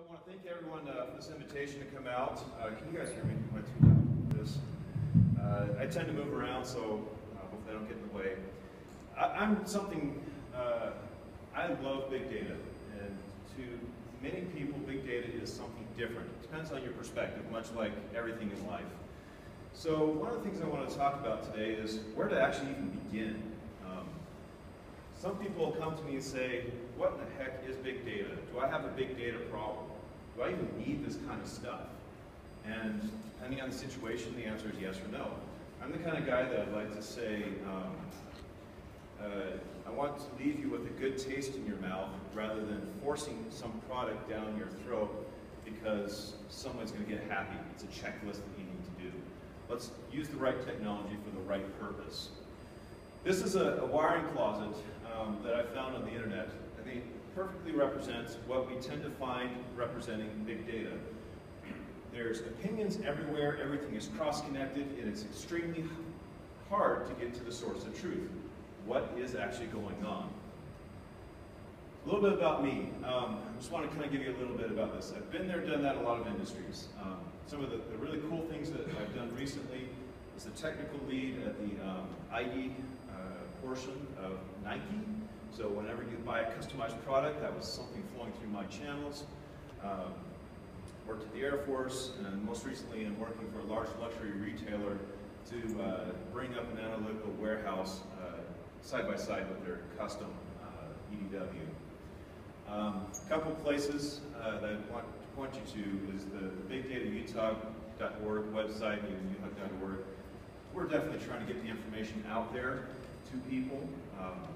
So I want to thank everyone uh, for this invitation to come out. Uh, can you guys hear me? Am I too loud this? Uh, I tend to move around, so uh, hopefully I don't get in the way. I, am something, uh, I love big data. And to many people, big data is something different. It depends on your perspective, much like everything in life. So one of the things I want to talk about today is where to actually even begin. Um, some people come to me and say, what in the heck is big data? Do I have a big data problem? Do I even need this kind of stuff? And depending on the situation, the answer is yes or no. I'm the kind of guy that I'd like to say, um, uh, I want to leave you with a good taste in your mouth rather than forcing some product down your throat because someone's going to get happy. It's a checklist that you need to do. Let's use the right technology for the right purpose. This is a, a wiring closet um, that I found on the internet. I think perfectly represents what we tend to find representing big data. There's opinions everywhere, everything is cross-connected, and it's extremely hard to get to the source of truth. What is actually going on? A little bit about me. Um, I just want to kind of give you a little bit about this. I've been there, done that in a lot of industries. Um, some of the, the, really cool things that I've done recently is the technical lead at the um, ID uh, portion of Nike. So whenever you buy a customized product, that was something flowing through my channels. Um, worked at the Air Force, and most recently I'm working for a large luxury retailer to uh, bring up an analytical warehouse uh, side by side with their custom uh, EDW. A um, couple places uh, that I want to point you to is the, the bigdatautah.org website, utah.org. We're definitely trying to get the information out there to people. Um,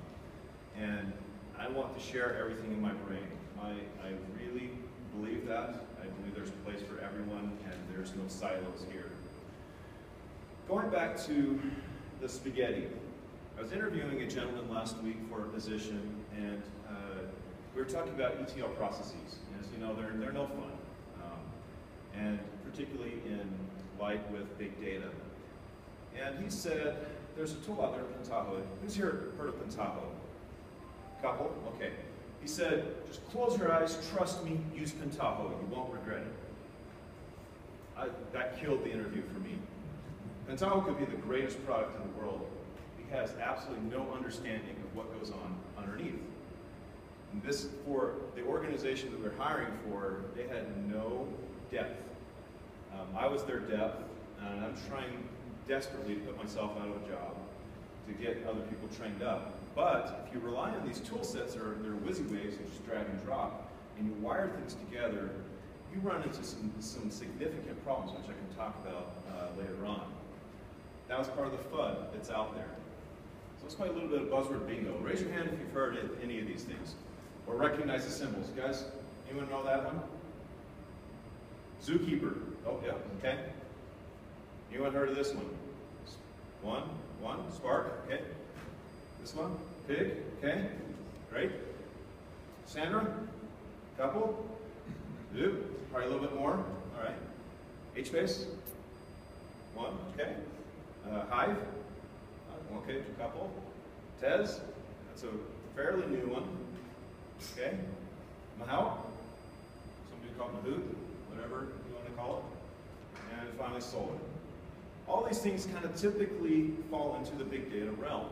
and I want to share everything in my brain. I, I really believe that. I believe there's a place for everyone and there's no silos here. Going back to the spaghetti, I was interviewing a gentleman last week for a position and uh, we were talking about ETL processes. As you know, they're, they're no fun. Um, and particularly in light with big data. And he said, there's a tool out there, Pentaho. Who's here heard of Pentaho? Couple? Okay. He said, just close your eyes, trust me, use Pentaho, you won't regret it. I, that killed the interview for me. Pentaho could be the greatest product in the world. He has absolutely no understanding of what goes on underneath. And this, for the organization that we're hiring for, they had no depth. Um, I was their depth, and I'm trying desperately to put myself out of a job to get other people trained up. But if you rely on these tool sets that are, they're WYSIWYGs, you just drag and drop, and you wire things together, you run into some, some significant problems, which I can talk about uh, later on. That was part of the FUD that's out there. So let's play a little bit of buzzword bingo. Raise your hand if you've heard any of these things, or recognize the symbols. Guys, anyone know that one? Zookeeper. Oh, yeah, okay. Anyone heard of this one? One, one, spark, okay. This one, pig, okay, great. Cassandra, couple, two, probably a little bit more, all right. H-base, one, okay. Uh, hive, uh, okay, couple. Tez, that's a fairly new one, okay. Mahout, somebody called Mahout, whatever you want to call it. And finally Solr. All these things kind of typically fall into the big data realm.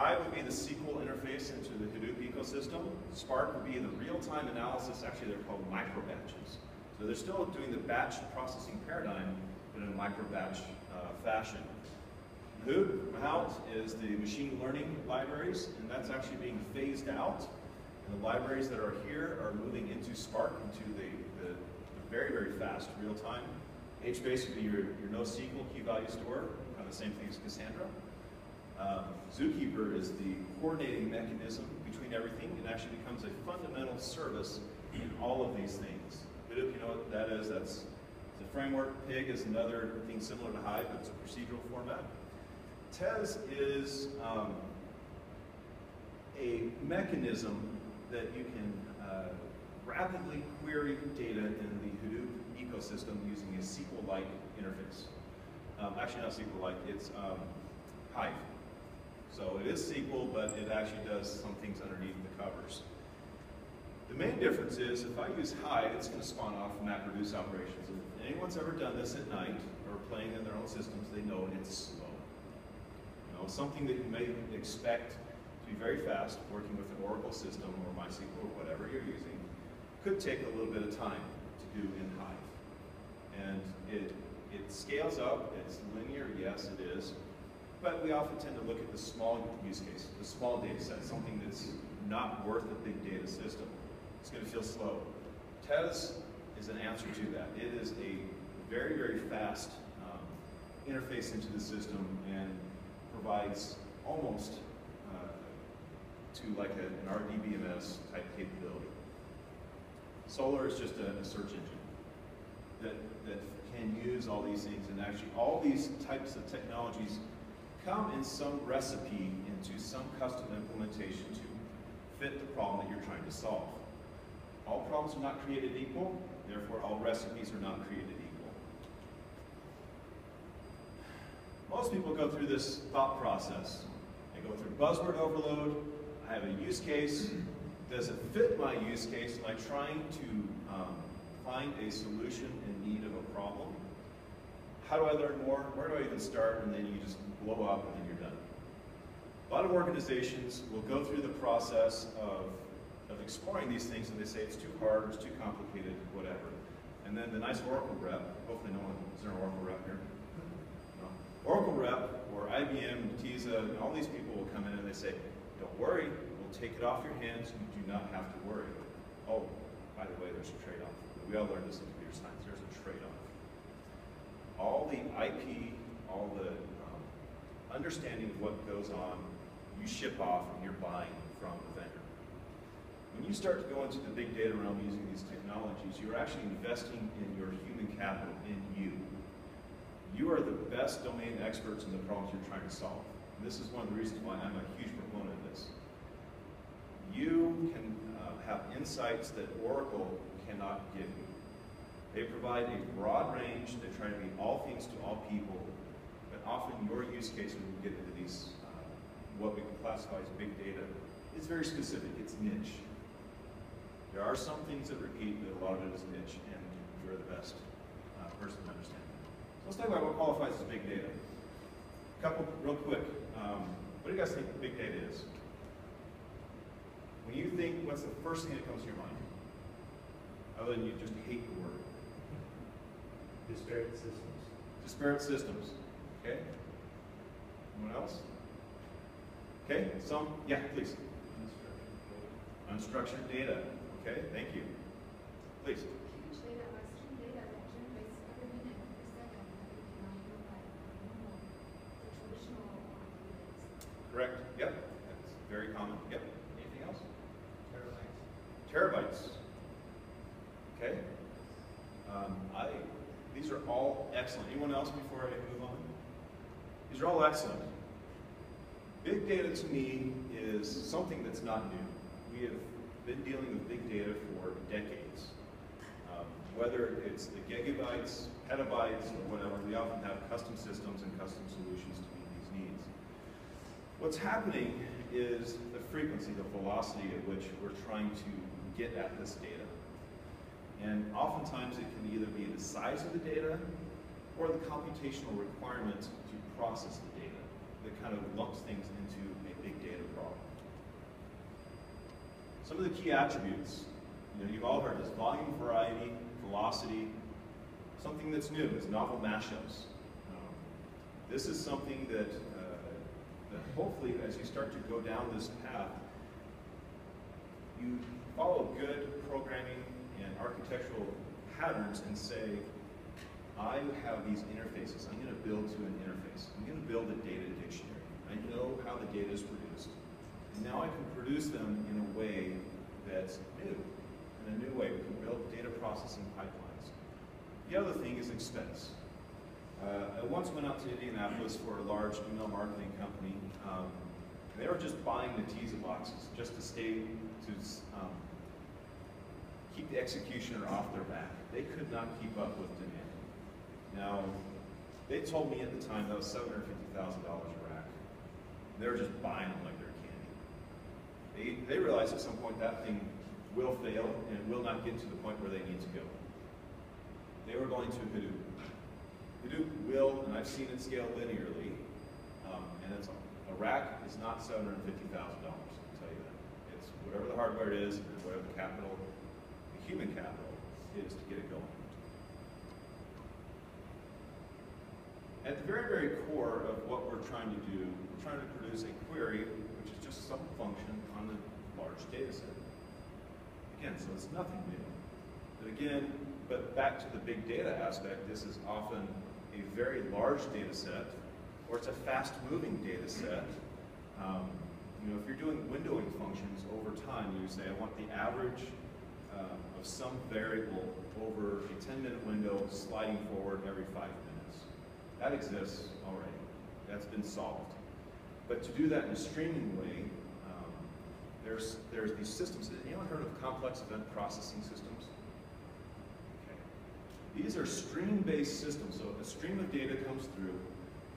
Hive would be the SQL interface into the Hadoop ecosystem. Spark would be the real-time analysis. Actually, they're called micro-batches. So they're still doing the batch processing paradigm, but in a micro-batch uh, fashion. Hadoop, Mahout, is the machine learning libraries, and that's actually being phased out. And the libraries that are here are moving into Spark, into the, the, the very, very fast real-time. HBase would be your, your NoSQL key value store, kind of the same thing as Cassandra. Um, Zookeeper is the coordinating mechanism between everything. It actually becomes a fundamental service in all of these things. Hadoop, you know what that is? That's the framework. Pig is another thing similar to Hive, but it's a procedural format. Tez is um, a mechanism that you can uh, rapidly query data in the Hadoop ecosystem using a SQL-like interface. Um, actually not SQL-like, it's um, Hive. So it is SQL, but it actually does some things underneath the covers. The main difference is if I use Hive, it's going to spawn off MapReduce operations. If anyone's ever done this at night or playing in their own systems, they know it's slow. You know, something that you may expect to be very fast, working with an Oracle system or MySQL or whatever you're using, could take a little bit of time to do in Hive. And it, it scales up, it's linear, yes it is, but we often tend to look at the small use case, the small data set, something that's not worth a big data system. It's going to feel slow. Tez is an answer to that. It is a very, very fast um, interface into the system and provides almost uh, to like a, an RDBMS type capability. Solr is just a, a search engine that, that can use all these things and actually all these types of technologies come in some recipe into some custom implementation to fit the problem that you're trying to solve. All problems are not created equal, therefore all recipes are not created equal. Most people go through this thought process. They go through buzzword overload, I have a use case, does it fit my use case? Am I trying to um, find a solution in need of a problem? How do I learn more? Where do I even start? And then you just blow up and then you're done. A lot of organizations will go through the process of of exploring these things and they say it's too hard, it's too complicated, whatever. And then the nice Oracle rep, hopefully no one, is there an Oracle rep here? No. Oracle rep or IBM, Netezza, and all these people will come in and they say, don't worry, we'll take it off your hands, you do not have to worry. Oh, by the way, there's a trade-off. We all learned this in computer science, there's a trade-off. All the IP, all the understanding of what goes on, you ship off and you're buying from the vendor. When you start to go into the big data realm using these technologies, you're actually investing in your human capital, in you. You are the best domain experts in the problems you're trying to solve. And this is one of the reasons why I'm a huge proponent of this. You can uh, have insights that Oracle cannot give you. They provide a broad range, they try to be all things to all people, often your use case when you get into these, uh, what we can classify as big data, is very specific, it's niche. There are some things that repeat, but a lot of it is niche, and you're the best uh, person to understand So let's talk about what qualifies as big data. A couple, real quick. Um, what do you guys think big data is? When you think, what's the first thing that comes to your mind? Other than you just hate the word. Disparate systems. Disparate systems. Okay? Anyone else? Okay, some? Yeah, please. Unstructured data. Okay, thank you. Please. Correct. Yep. That's very common. Yep. Anything else? Terabytes. Terabytes. Okay. Um, I. These are all excellent. Anyone else before I move on? These are all excellent. Big data to me is something that's not new. We have been dealing with big data for decades. Um, whether it's the gigabytes, petabytes, or whatever, we often have custom systems and custom solutions to meet these needs. What's happening is the frequency, the velocity at which we're trying to get at this data. And oftentimes it can either be the size of the data or the computational requirement to process the data that kind of lumps things into a big data problem. Some of the key attributes, you know, you've all heard this, volume, variety, velocity. Something that's new is novel mashups. Um, this is something that, uh, that hopefully as you start to go down this path, you follow good programming and architectural patterns and say, I have these interfaces. I'm going to build to an interface. I'm going to build a data dictionary. I know how the data is produced. And now I can produce them in a way that's new, in a new way. We can build data processing pipelines. The other thing is expense. Uh, I once went out to Indianapolis for a large email marketing company. Um, they were just buying the Netezza boxes just to stay, to um, keep the executioner off their back. They could not keep up with demand. Now, they told me at the time that was $750,000 a rack. They were just buying them like they're candy. They, they realized at some point that thing will fail and will not get to the point where they need to go. They were going to Hadoop. Hadoop will, and I've seen it scale linearly, um, and it's a rack is not $750,000, I'll tell you that. It's whatever the hardware is, and whatever the capital, the human capital is to get it going. At the very, very core of what we're trying to do, we're trying to produce a query, which is just some function on the large data set. Again, so it's nothing new. But again, but back to the big data aspect, this is often a very large data set, or it's a fast-moving data set. Um, you know, if you're doing windowing functions over time, you say, I want the average uh, of some variable over a 10-minute window sliding forward every five minutes. That exists already. That's been solved. But to do that in a streaming way, um, there's, there's these systems. Anyone heard of complex event processing systems? Okay. These are stream-based systems. So a stream of data comes through,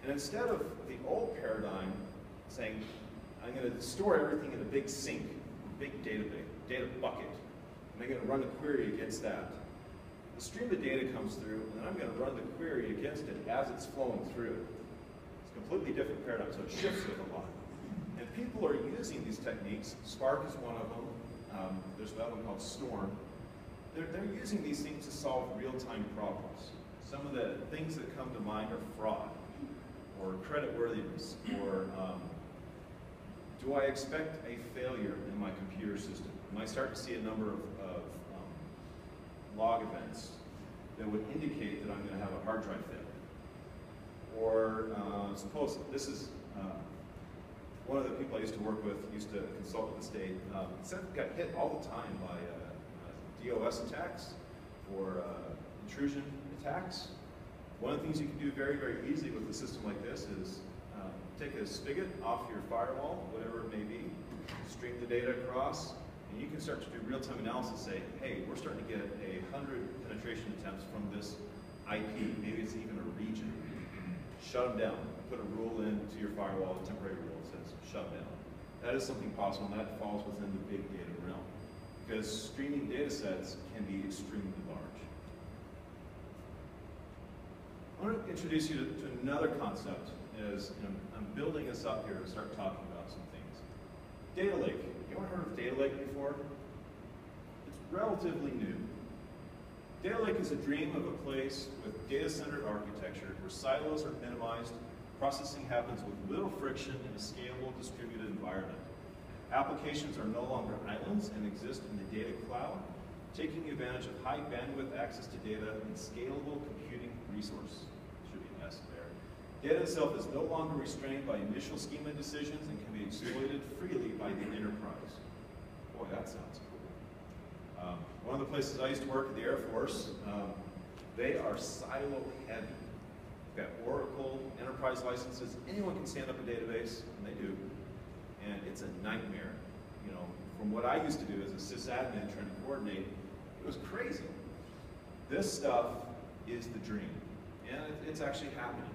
and instead of the old paradigm saying, I'm going to store everything in a big sink, big data, data bucket, and I'm going to run a query against that. Stream of data comes through, and I'm going to run the query against it as it's flowing through. It's a completely different paradigm, so it shifts it a lot. And people are using these techniques. Spark is one of them. Um, there's another one called Storm. They're, they're using these things to solve real-time problems. Some of the things that come to mind are fraud, or creditworthiness, or um, do I expect a failure in my computer system? And I start to see a number of log events that would indicate that I'm going to have a hard drive failure. Or uh, suppose this is uh, one of the people I used to work with, used to consult with the state, um, got hit all the time by uh, DOS attacks or uh, intrusion attacks. One of the things you can do very, very easily with a system like this is um, take a spigot off your firewall, whatever it may be, stream the data across, and you can start to do real-time analysis, say, hey, we're starting to get a 100 penetration attempts from this IP, maybe it's even a region. Shut them down. Put a rule into your firewall, a temporary rule that says shut down. That is something possible, and that falls within the big data realm. Because streaming data sets can be extremely large. I want to introduce you to, to another concept as know, I'm building us up here to start talking about some things. Data lake. Anyone heard of Data Lake before? It's relatively new. Data Lake is a dream of a place with data-centered architecture where silos are minimized, processing happens with little friction in a scalable, distributed environment. Applications are no longer islands and exist in the data cloud, taking advantage of high bandwidth access to data and scalable computing resource. Should be an S there. Data itself is no longer restrained by initial schema decisions and can be exploited freely by the enterprise. Boy, that sounds cool. Um, one of the places I used to work at the Air Force, um, they are silo heavy. You've got Oracle, enterprise licenses, anyone can stand up a database, and they do. And it's a nightmare. You know, from what I used to do as a sysadmin trying to coordinate, it was crazy. This stuff is the dream, and it, it's actually happening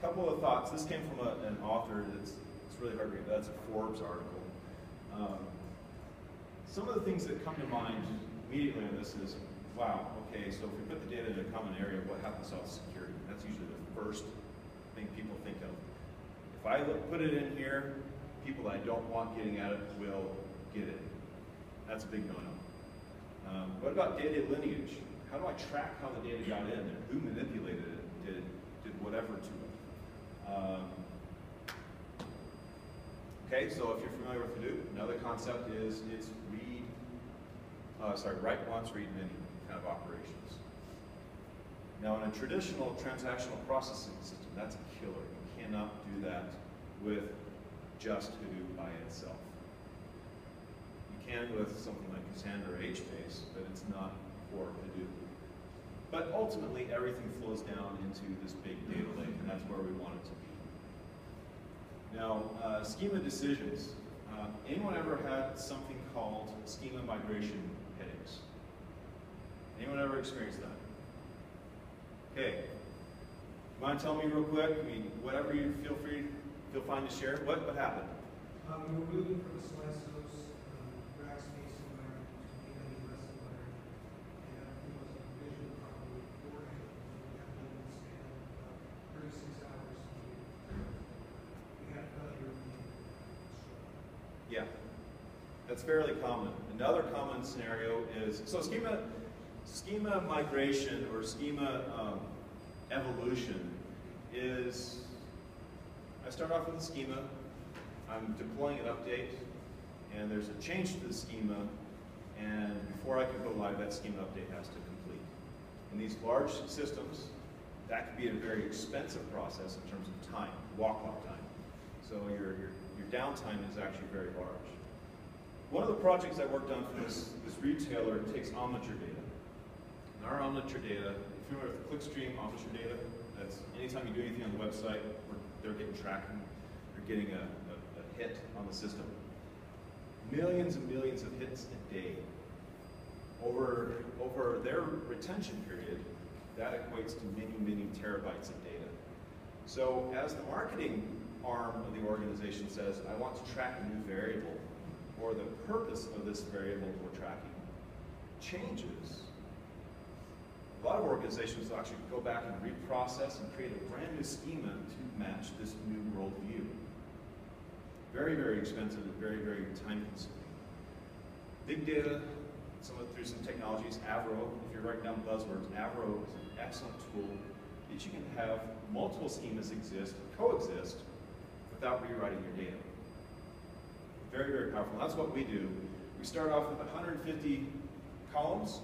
couple of thoughts. This came from a, an author that's it's really hard to read. That's a Forbes article. Um, some of the things that come to mind immediately on this is, wow, okay, so if we put the data in a common area, what happens to security? That's usually the first thing people think of. If I put it in here, people that I don't want getting at it will get it. That's a big no-no. Um, what about data lineage? How do I track how the data got in there? Who manipulated it? Did, did whatever to it? Um, okay, so if you're familiar with Hadoop, another concept is it's read, uh, sorry, write once, read many kind of operations. Now in a traditional transactional processing system, that's a killer. You cannot do that with just Hadoop by itself. You can with something like Cassandra or HBase, but it's not for Hadoop. But ultimately, everything flows down into this big data lake, and that's where we want it to be. Now, uh, schema decisions. Uh, anyone ever had something called schema migration headaches? Anyone ever experienced that? Okay. Mind telling me real quick? I mean, whatever you feel free, feel fine to share. What what happened? Um, we were looking for the slices, fairly common. Another common scenario is, so schema, schema migration or schema um, evolution is, I start off with a schema, I'm deploying an update, and there's a change to the schema, and before I can go live, that schema update has to complete. In these large systems, that can be a very expensive process in terms of time, walk-off time. So your, your, your downtime is actually very large. One of the projects I worked on for this, this retailer takes Omniture data. And our Omniture data, if you're familiar with Clickstream Omniture data, that's anytime you do anything on the website, they're getting tracking, they're getting a, a, a hit on the system. Millions and millions of hits a day. Over, over their retention period, that equates to many, many terabytes of data. So as the marketing arm of the organization says, I want to track a new variable, or the purpose of this variable we're tracking changes, a lot of organizations actually go back and reprocess and create a brand new schema to match this new worldview. Very, very expensive and very, very time consuming. Big data, some of, through some technologies, Avro, if you're writing down buzzwords, Avro is an excellent tool that you can have multiple schemas exist, coexist, without rewriting your data. Very, very powerful. That's what we do. We start off with 150 columns.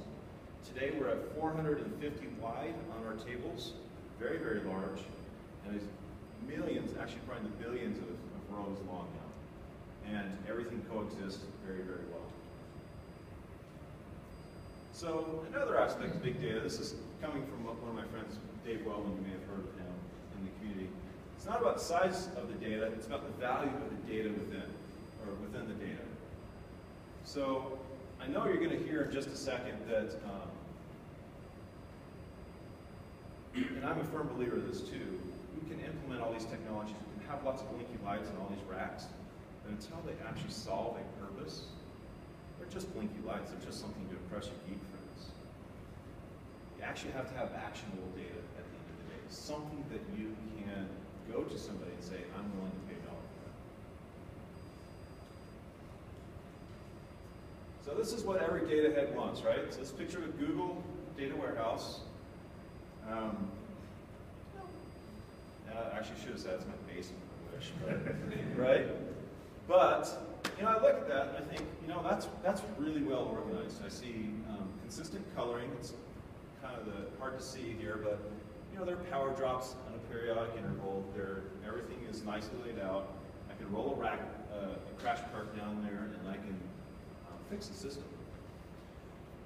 Today we're at 450 wide on our tables, very, very large, and there's millions, actually probably billions of, of rows long now. And everything coexists very, very well. So another aspect of big data, this is coming from one of my friends, Dave Wellman, you may have heard of him in the community. It's not about size of the data, it's about the value of the data within, or within the data. So I know you're going to hear in just a second that, um, and I'm a firm believer of this too, we can implement all these technologies, we can have lots of blinky lights on all these racks, but until they actually solve a purpose, they're just blinky lights, they're just something to impress your geek friends. You actually have to have actionable data at the end of the day, something that you can go to somebody and say, I'm willing to pay a dollar for that. So this is what every data head wants, right? So this picture of a Google data warehouse. Um, uh, actually should have said it's my basement, but, right? But, you know, I look at that and I think, you know, that's, that's really well organized. I see um, consistent coloring. It's kind of the, hard to see here, but, you know, there are power drops on a periodic interval. Everything is nicely laid out. I can roll a rack, uh, a crash cart down there, and I can fix the system.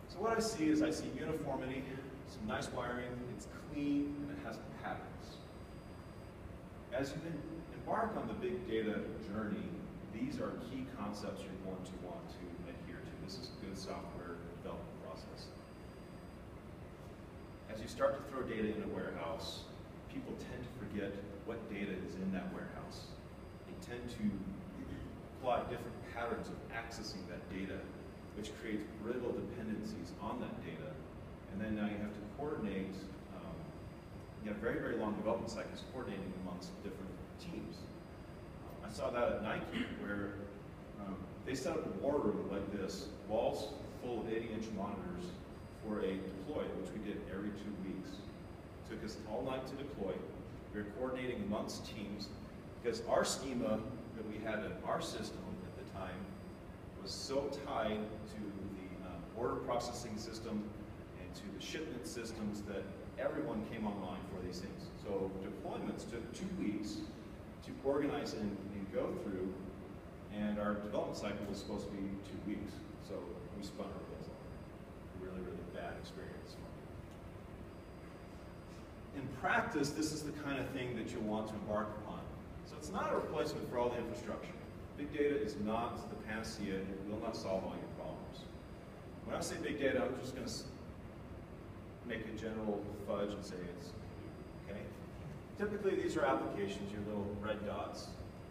So what I see is I see uniformity, some nice wiring, it's clean, and it has patterns. As you embark on the big data journey, these are key concepts you're going to want to adhere to. This is good software development process. As you start to throw data in a warehouse, people tend to forget what data is in that warehouse. They tend to apply different patterns of accessing that data which creates brittle dependencies on that data. And then now you have to coordinate, um, you have very, very long development cycles coordinating amongst different teams. I saw that at Nike where um, they set up a war room like this, walls full of 80-inch monitors for a deploy, which we did every two weeks. It took us all night to deploy. We were coordinating amongst teams because our schema that we had in our system at the time was so tied to the uh, order processing system and to the shipment systems that everyone came online for these things. So deployments took two weeks to organize and, and go through, and our development cycle was supposed to be two weeks. So we spun our wheels on it. Really, really bad experience. In practice, this is the kind of thing that you'll want to embark upon. So it's not a replacement for all the infrastructure. Big data is not the panacea. It will not solve all your problems. When I say big data, I'm just going to make a general fudge and say it's okay. Typically, these are applications, your little red dots,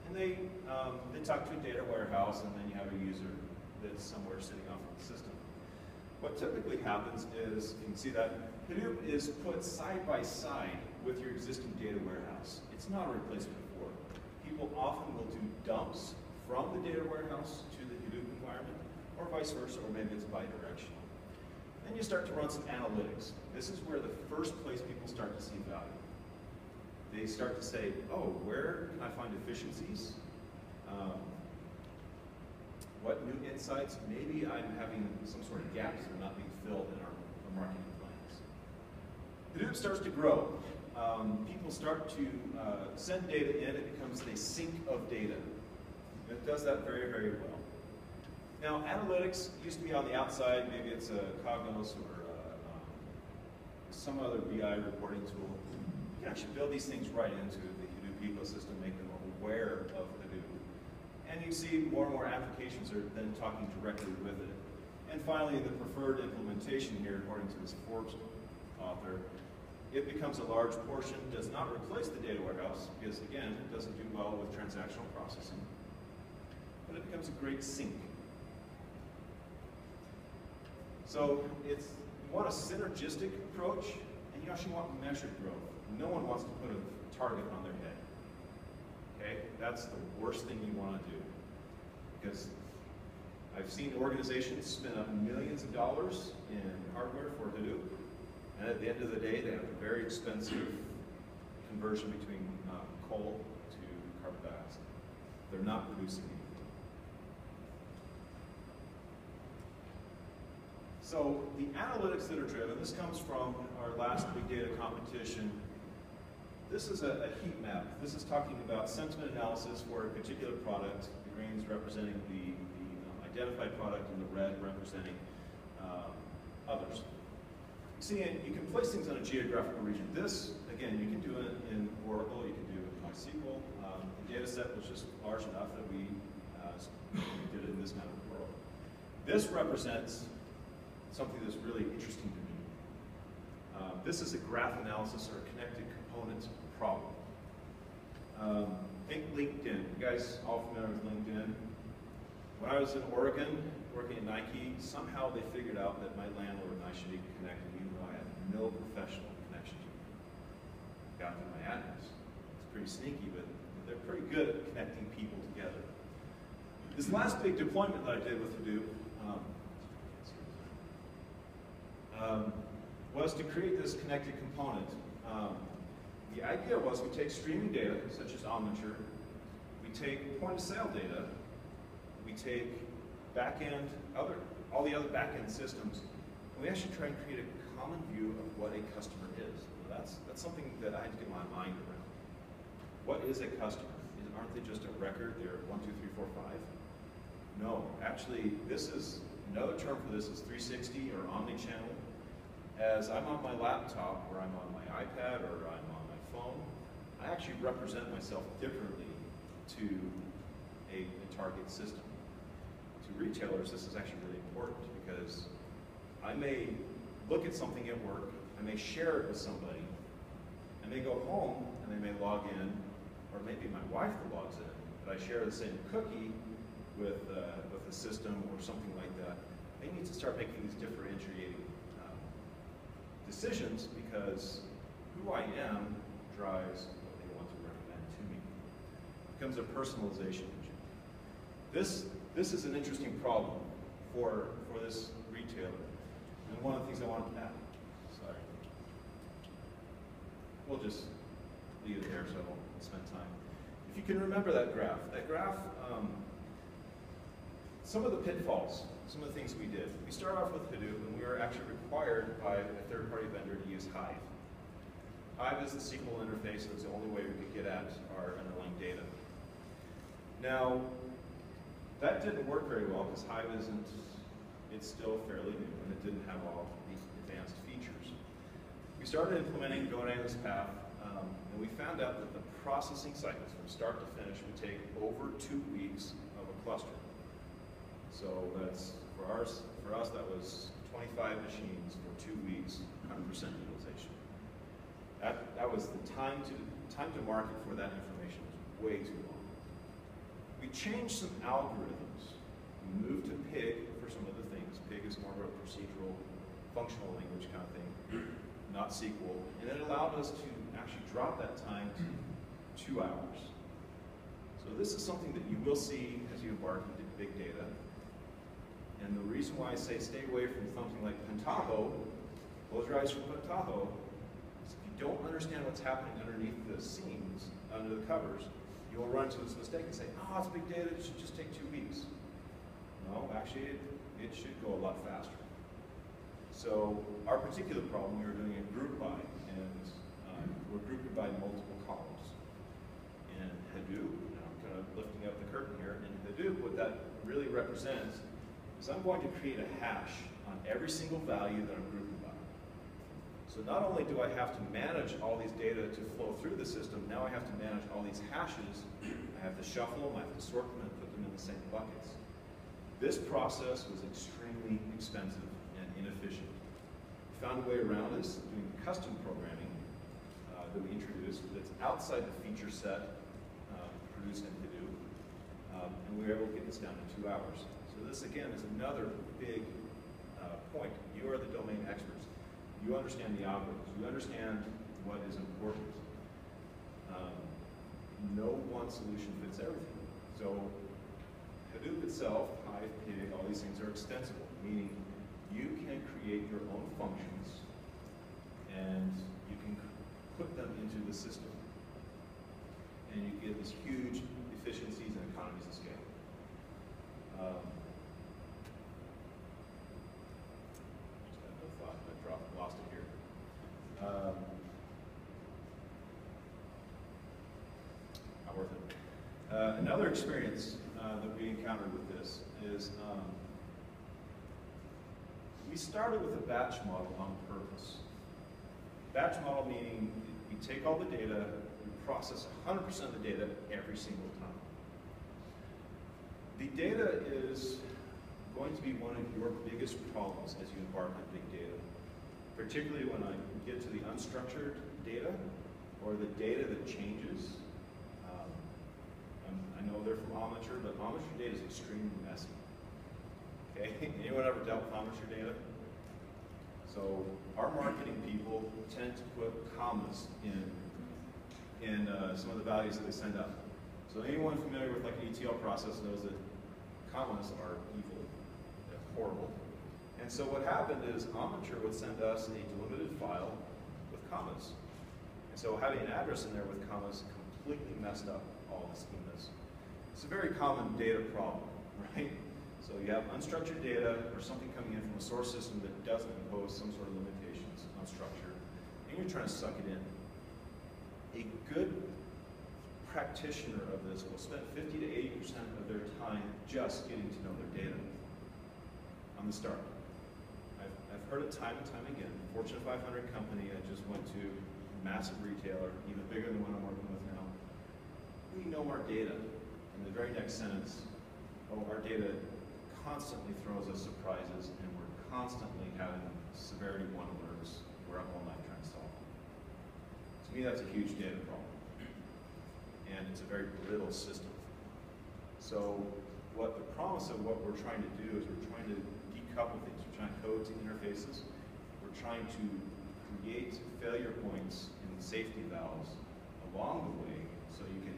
and they um, they talk to a data warehouse, and then you have a user that's somewhere sitting off of the system. What typically happens is, you can see that Hadoop is put side by side with your existing data warehouse. It's not a replacement for it. People often will do dumps from the data warehouse to the Hadoop environment, or vice versa, or maybe it's bidirectional. Then you start to run some analytics. This is where the first place people start to see value. They start to say, oh, where can I find efficiencies? Um, what new insights? Maybe I'm having some sort of gaps that are not being filled in our, marketing plans. Hadoop starts to grow. Um, people start to uh, send data in, it becomes a sink of data. It does that very, very well. Now, analytics used to be on the outside, maybe it's a Cognos or uh, um, some other BI reporting tool. You can actually build these things right into the Hadoop ecosystem, make them aware of Hadoop. And you see more and more applications are then talking directly with it. And finally, the preferred implementation here, according to this Forbes author, it becomes a large portion, does not replace the data warehouse, because again, it doesn't do well with transactional processing. But it becomes a great sink. So it's, you want a synergistic approach, and you actually want measured growth. No one wants to put a target on their head. Okay, that's the worst thing you want to do. Because I've seen organizations spend up millions of dollars in hardware for Hadoop, and at the end of the day, they have a very expensive conversion between uh, coal to carbon dioxide. They're not producing anything. So the analytics that are driven, this comes from our last big data competition this is a, a, heat map. This is talking about sentiment analysis for a particular product, the greens representing the, the um, identified product and the red representing um, others. See, you can place things on a geographical region. This, again, you can do it in Oracle, you can do it in MySQL. Um, the data set was just large enough that we uh, did it in this kind of world. This represents something that's really interesting to me. Uh, this is a graph analysis or a connected components problem. Um, think LinkedIn. You guys all familiar with LinkedIn? When I was in Oregon working at Nike, somehow they figured out that my landlord and I should be connected even though I had no professional connection to him. Got to my address. It's pretty sneaky, but they're pretty good at connecting people together. This last big deployment that I did with Hadoop um, was to create this connected component. Um, the idea was we take streaming data, such as Omniture, we take point of sale data, we take back-end, other, all the other back-end systems, and we actually try and create a common view of what a customer is. That's, that's something that I had to get my mind around. What is a customer? Aren't they just a record? They're one, two, three, four, five? No, actually, this is, another term for this is 360 or omni-channel. As I'm on my laptop, or I'm on my iPad, or I'm on my phone, I actually represent myself differently to a, a target system. To retailers, this is actually really important because I may look at something at work, I may share it with somebody, I may go home and they may log in, or maybe my wife logs in, but I share the same cookie with, uh, with a system or something like that. They need to start making these differentiating decisions because who I am drives what they want to recommend to me. It becomes a personalization engine. This, this is an interesting problem for, for this retailer. And one of the things I wanted to add, sorry. We'll just leave it there so I won't spend time. If you can remember that graph, that graph, um, some of the pitfalls, some of the things we did. We started off with Hadoop and we were actually required by a third-party vendor to use Hive. Hive is the SQL interface, and it's the only way we could get at our underlying data. Now, that didn't work very well because Hive isn't, it's still fairly new and it didn't have all the advanced features. We started implementing, going down this path, um, and we found out that the processing cycles from start to finish would take over two weeks of a cluster. So that's, for ours, for us, that was 25 machines for two weeks, 100% utilization. That, that was the time to, time to market for that information was way too long. We changed some algorithms. We moved to Pig for some of the things. Pig is more of a procedural, functional language kind of thing, not SQL. And it allowed us to actually drop that time to two hours. So this is something that you will see as you embark into big data. And the reason why I say stay away from something like Pentaho, close your eyes from Pentaho, is if you don't understand what's happening underneath the seams, under the covers, you will run into this mistake and say, oh, it's big data, it should just take two weeks. No, actually, it, it should go a lot faster. So our particular problem, we were doing a group by, and um, we're grouping by multiple columns. In Hadoop, and I'm kind of lifting up the curtain here, in Hadoop, what that really represents is I'm going to create a hash on every single value that I'm grouping by. So not only do I have to manage all these data to flow through the system, now I have to manage all these hashes. I have to shuffle them, I have to sort them and put them in the same buckets. This process was extremely expensive and inefficient. We found a way around this doing custom programming uh, that we introduced that's outside the feature set uh, produced in Hadoop. Um, and we were able to get this down in two hours. So this again is another big uh, point. You are the domain experts. You understand the algorithms. You understand what is important. Um, no one solution fits everything. So Hadoop itself, Hive, Pig, all these things are extensible, meaning you can create your own functions and you can put them into the system. And you get these huge efficiencies and economies of scale. Um, just had no thought, I dropped, lost it here. Um, not worth it. Uh, another experience uh, that we encountered with this is um, we started with a batch model on purpose. Batch model meaning we take all the data, we process 100% of the data every single time. The data is going to be one of your biggest problems as you embark on big data, particularly when I get to the unstructured data or the data that changes. I'm- know they're from Omniture, but Omniture data is extremely messy. Okay, anyone ever dealt with Omniture data? So our marketing people tend to put commas in in uh, some of the values that they send out. So anyone familiar with like an ETL process knows that commas are evil, they're horrible. And so what happened is Omniture would send us a delimited file with commas. And so having an address in there with commas completely messed up the schemas. It's a very common data problem, right? So you have unstructured data or something coming in from a source system that doesn't impose some sort of limitations on structure, and you're trying to suck it in. A good practitioner of this will spend 50 to 80% of their time just getting to know their data on the start. I've, heard it time and time again. Fortune 500 company, I just went to, massive retailer, even bigger than one I'm working with. We know our data. In the very next sentence, oh, our data constantly throws us surprises and we're constantly having severity one alerts. We're up all night trying to solve them. To me, that's a huge data problem. And it's a very brittle system. So what the promise of what we're trying to do is we're trying to decouple things. We're trying to code to interfaces. We're trying to create failure points and safety valves along the way so you can,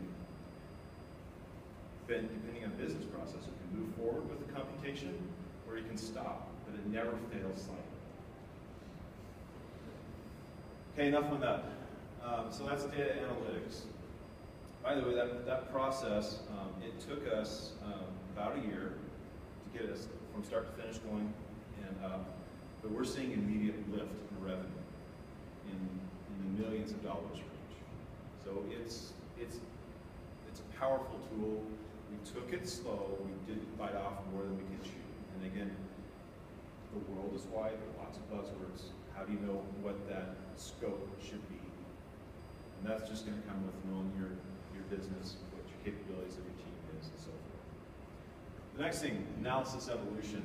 then depending on business process, you can move forward with the computation or you can stop, but it never fails sight. Okay, enough on that. Um, so that's data analytics. By the way, that, that process, um, it took us um, about a year to get us from start to finish going and up, but we're seeing immediate lift in revenue in, in the millions of dollars range. So it's, it's, it's a powerful tool. We took it slow, we didn't bite off more than we could chew. And again, the world is wide, there are lots of buzzwords. How do you know what that scope should be? And that's just gonna come with knowing your, your business, what your capabilities of your team is, and so forth. The next thing, analysis evolution.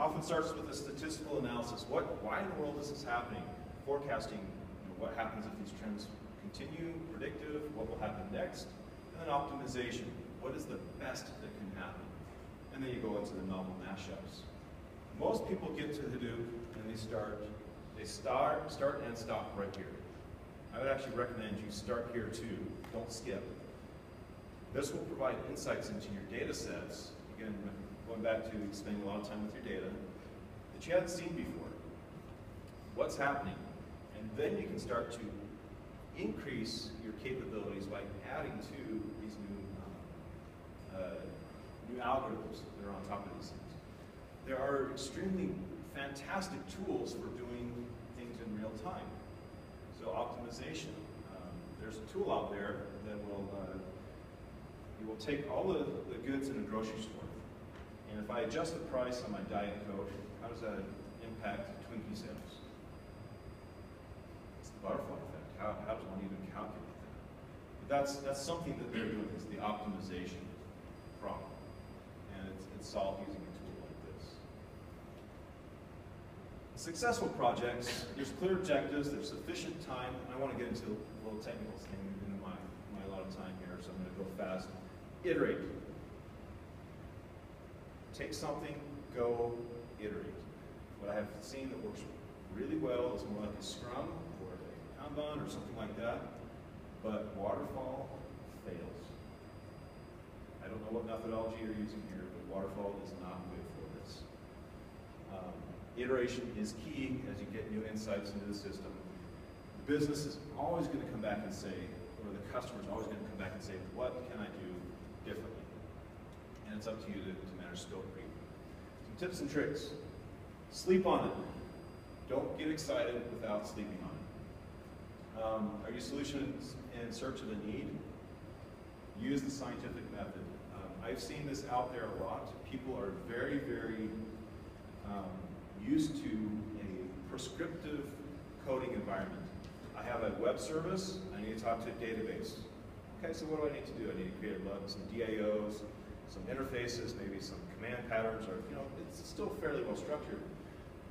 Often starts with a statistical analysis. What, why in the world is this happening? Forecasting, you know, what happens if these trends continue, predictive, what will happen next, then optimization. What is the best that can happen? And then you go into the novel mashups. Most people get to Hadoop and they start, they start, start and stop right here. I would actually recommend you start here too, don't skip. This will provide insights into your data sets, again, going back to spending a lot of time with your data, that you hadn't seen before. What's happening? And then you can start to increase your capabilities by adding to these new, um, uh, new algorithms that are on top of these things. There are extremely fantastic tools for doing things in real time. So optimization. Um, there's a tool out there that will uh, will take all the, the goods in a grocery store, and if I adjust the price on my Diet Coke, how does that impact Twinkie sales? It's the butterfly. How, how does one even calculate that? But that's, that's something that they're doing, is the optimization problem. And it's, it's solved using a tool like this. Successful projects, there's clear objectives, there's sufficient time, and I want to get into a little technical thing in my, my allotted time here, so I'm going to go fast. Iterate. Take something, go iterate. What I have seen that works really well is more like a Scrum Kanban or something like that, but waterfall fails. I don't know what methodology you're using here, but waterfall is not good for this. Um, iteration is key as you get new insights into the system. The business is always going to come back and say, or the customer is always going to come back and say, what can I do differently? And it's up to you to, to manage scope creep. Some tips and tricks. Sleep on it. Don't get excited without sleeping on it. Um, are you solutions in search of a need? Use the scientific method. Um, I've seen this out there a lot. People are very, very um, used to a prescriptive coding environment. I have a web service, I need to talk to a database. Okay, so what do I need to do? I need to create a, some DAOs, some interfaces, maybe some command patterns, or, you know, it's still fairly well structured.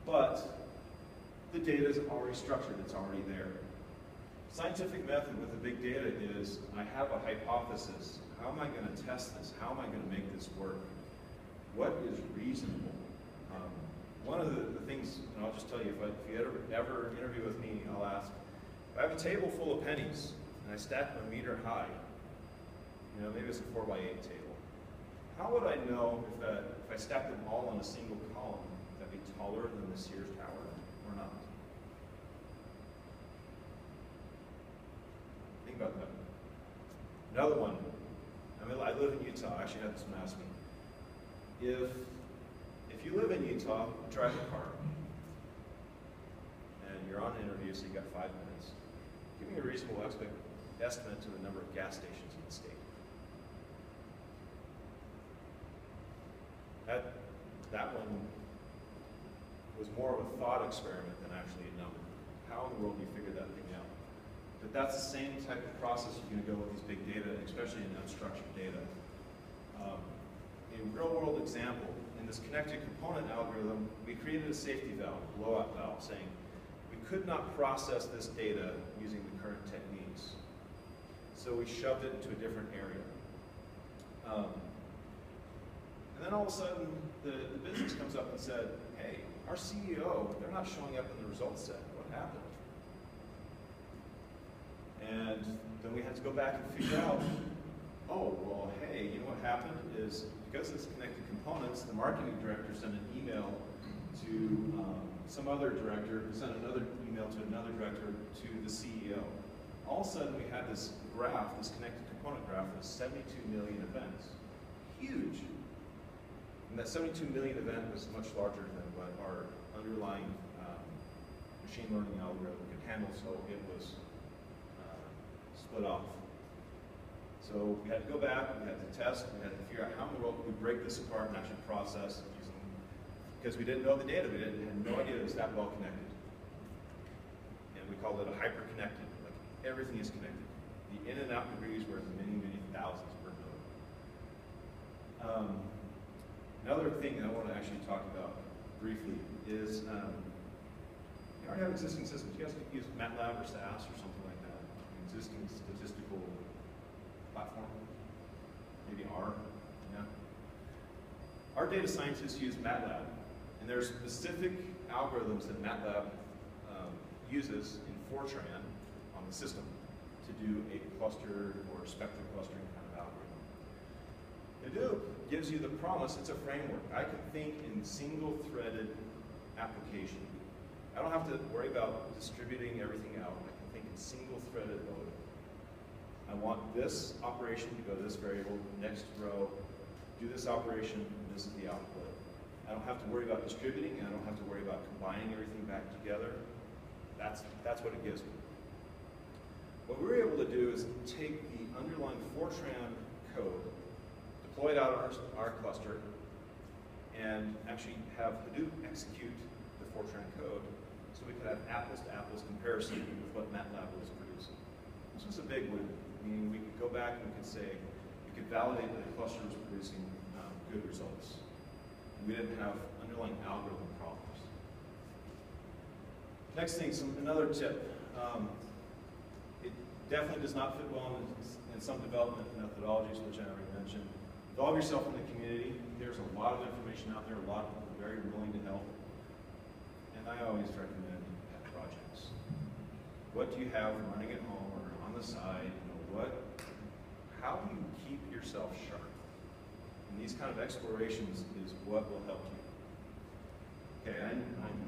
But the data is already structured, it's already there. Scientific method with the big data is, I have a hypothesis. How am I going to test this? How am I going to make this work? What is reasonable? Um, one of the, the, things, and I'll just tell you, if, I, if you ever, ever interview with me, I'll ask, if I have a table full of pennies, and I stack them a meter high, you know, maybe it's a four by eight table. How would I know if, that, if I stacked them all on a single column, that'd be taller than the Sears Tower? About that. Another one. I mean, I live in Utah. I actually had this one asked me. If if you live in Utah, drive a car, and you're on an interview, so you got five minutes. Give me a reasonable estimate to the number of gas stations in the state. That that one was more of a thought experiment than actually a number. How in the world do you figure? But that's the same type of process you're going to go with these big data, especially in unstructured data. Um, a real-world example, in this connected component algorithm, we created a safety valve, a blowout valve, saying we could not process this data using the current techniques. So we shoved it into a different area. Um, and then all of a sudden, the, the business comes up and said, hey, our CEO, they're not showing up in the results set. What happened? And then we had to go back and figure out, oh, well, hey, you know what happened is because it's connected components, the marketing director sent an email to um, some other director, who sent another email to another director to the CEO. All of a sudden, we had this graph, this connected component graph with 72 million events. Huge. And that 72 million event was much larger than what our underlying um, machine learning algorithm could handle, so it was split off. So we had to go back, we had to test, we had to figure out how in the world could we break this apart and actually process using, because we didn't know the data, we didn't, had no idea it was that well connected. And we called it a hyper-connected, like everything is connected. The in and out degrees were many, many thousands per node. Um, another thing that I want to actually talk about briefly is um, you already have existing systems. You guys could use MATLAB or SAS or something existing statistical platform? Maybe R, yeah? Our data scientists use MATLAB, and there are specific algorithms that MATLAB um, uses in Fortran on the system to do a cluster or spectrum clustering kind of algorithm. Hadoop gives you the promise, it's a framework. I can think in single-threaded application. I don't have to worry about distributing everything out. I can think in single-threaded mode. I want this operation to go to this variable, next row, do this operation, and this is the output. I don't have to worry about distributing, I don't have to worry about combining everything back together. That's, that's what it gives me. What we were able to do is take the underlying Fortran code, deploy it out of our, our cluster, and actually have Hadoop execute the Fortran code so we could have apples-to-apples comparison with what MATLAB was producing. This was a big win, meaning we could go back and we could say, we could validate that the cluster was producing um, good results. And we didn't have underlying algorithm problems. Next thing, some, another tip. Um, it definitely does not fit well in, in some development methodologies, which I already mentioned. Involve yourself in the community. There's a lot of information out there, a lot of people very willing to help. And I always recommend pet projects. What do you have running at home or on the side? What, how do you keep yourself sharp? And these kind of explorations is what will help you. Okay, I'm, I'm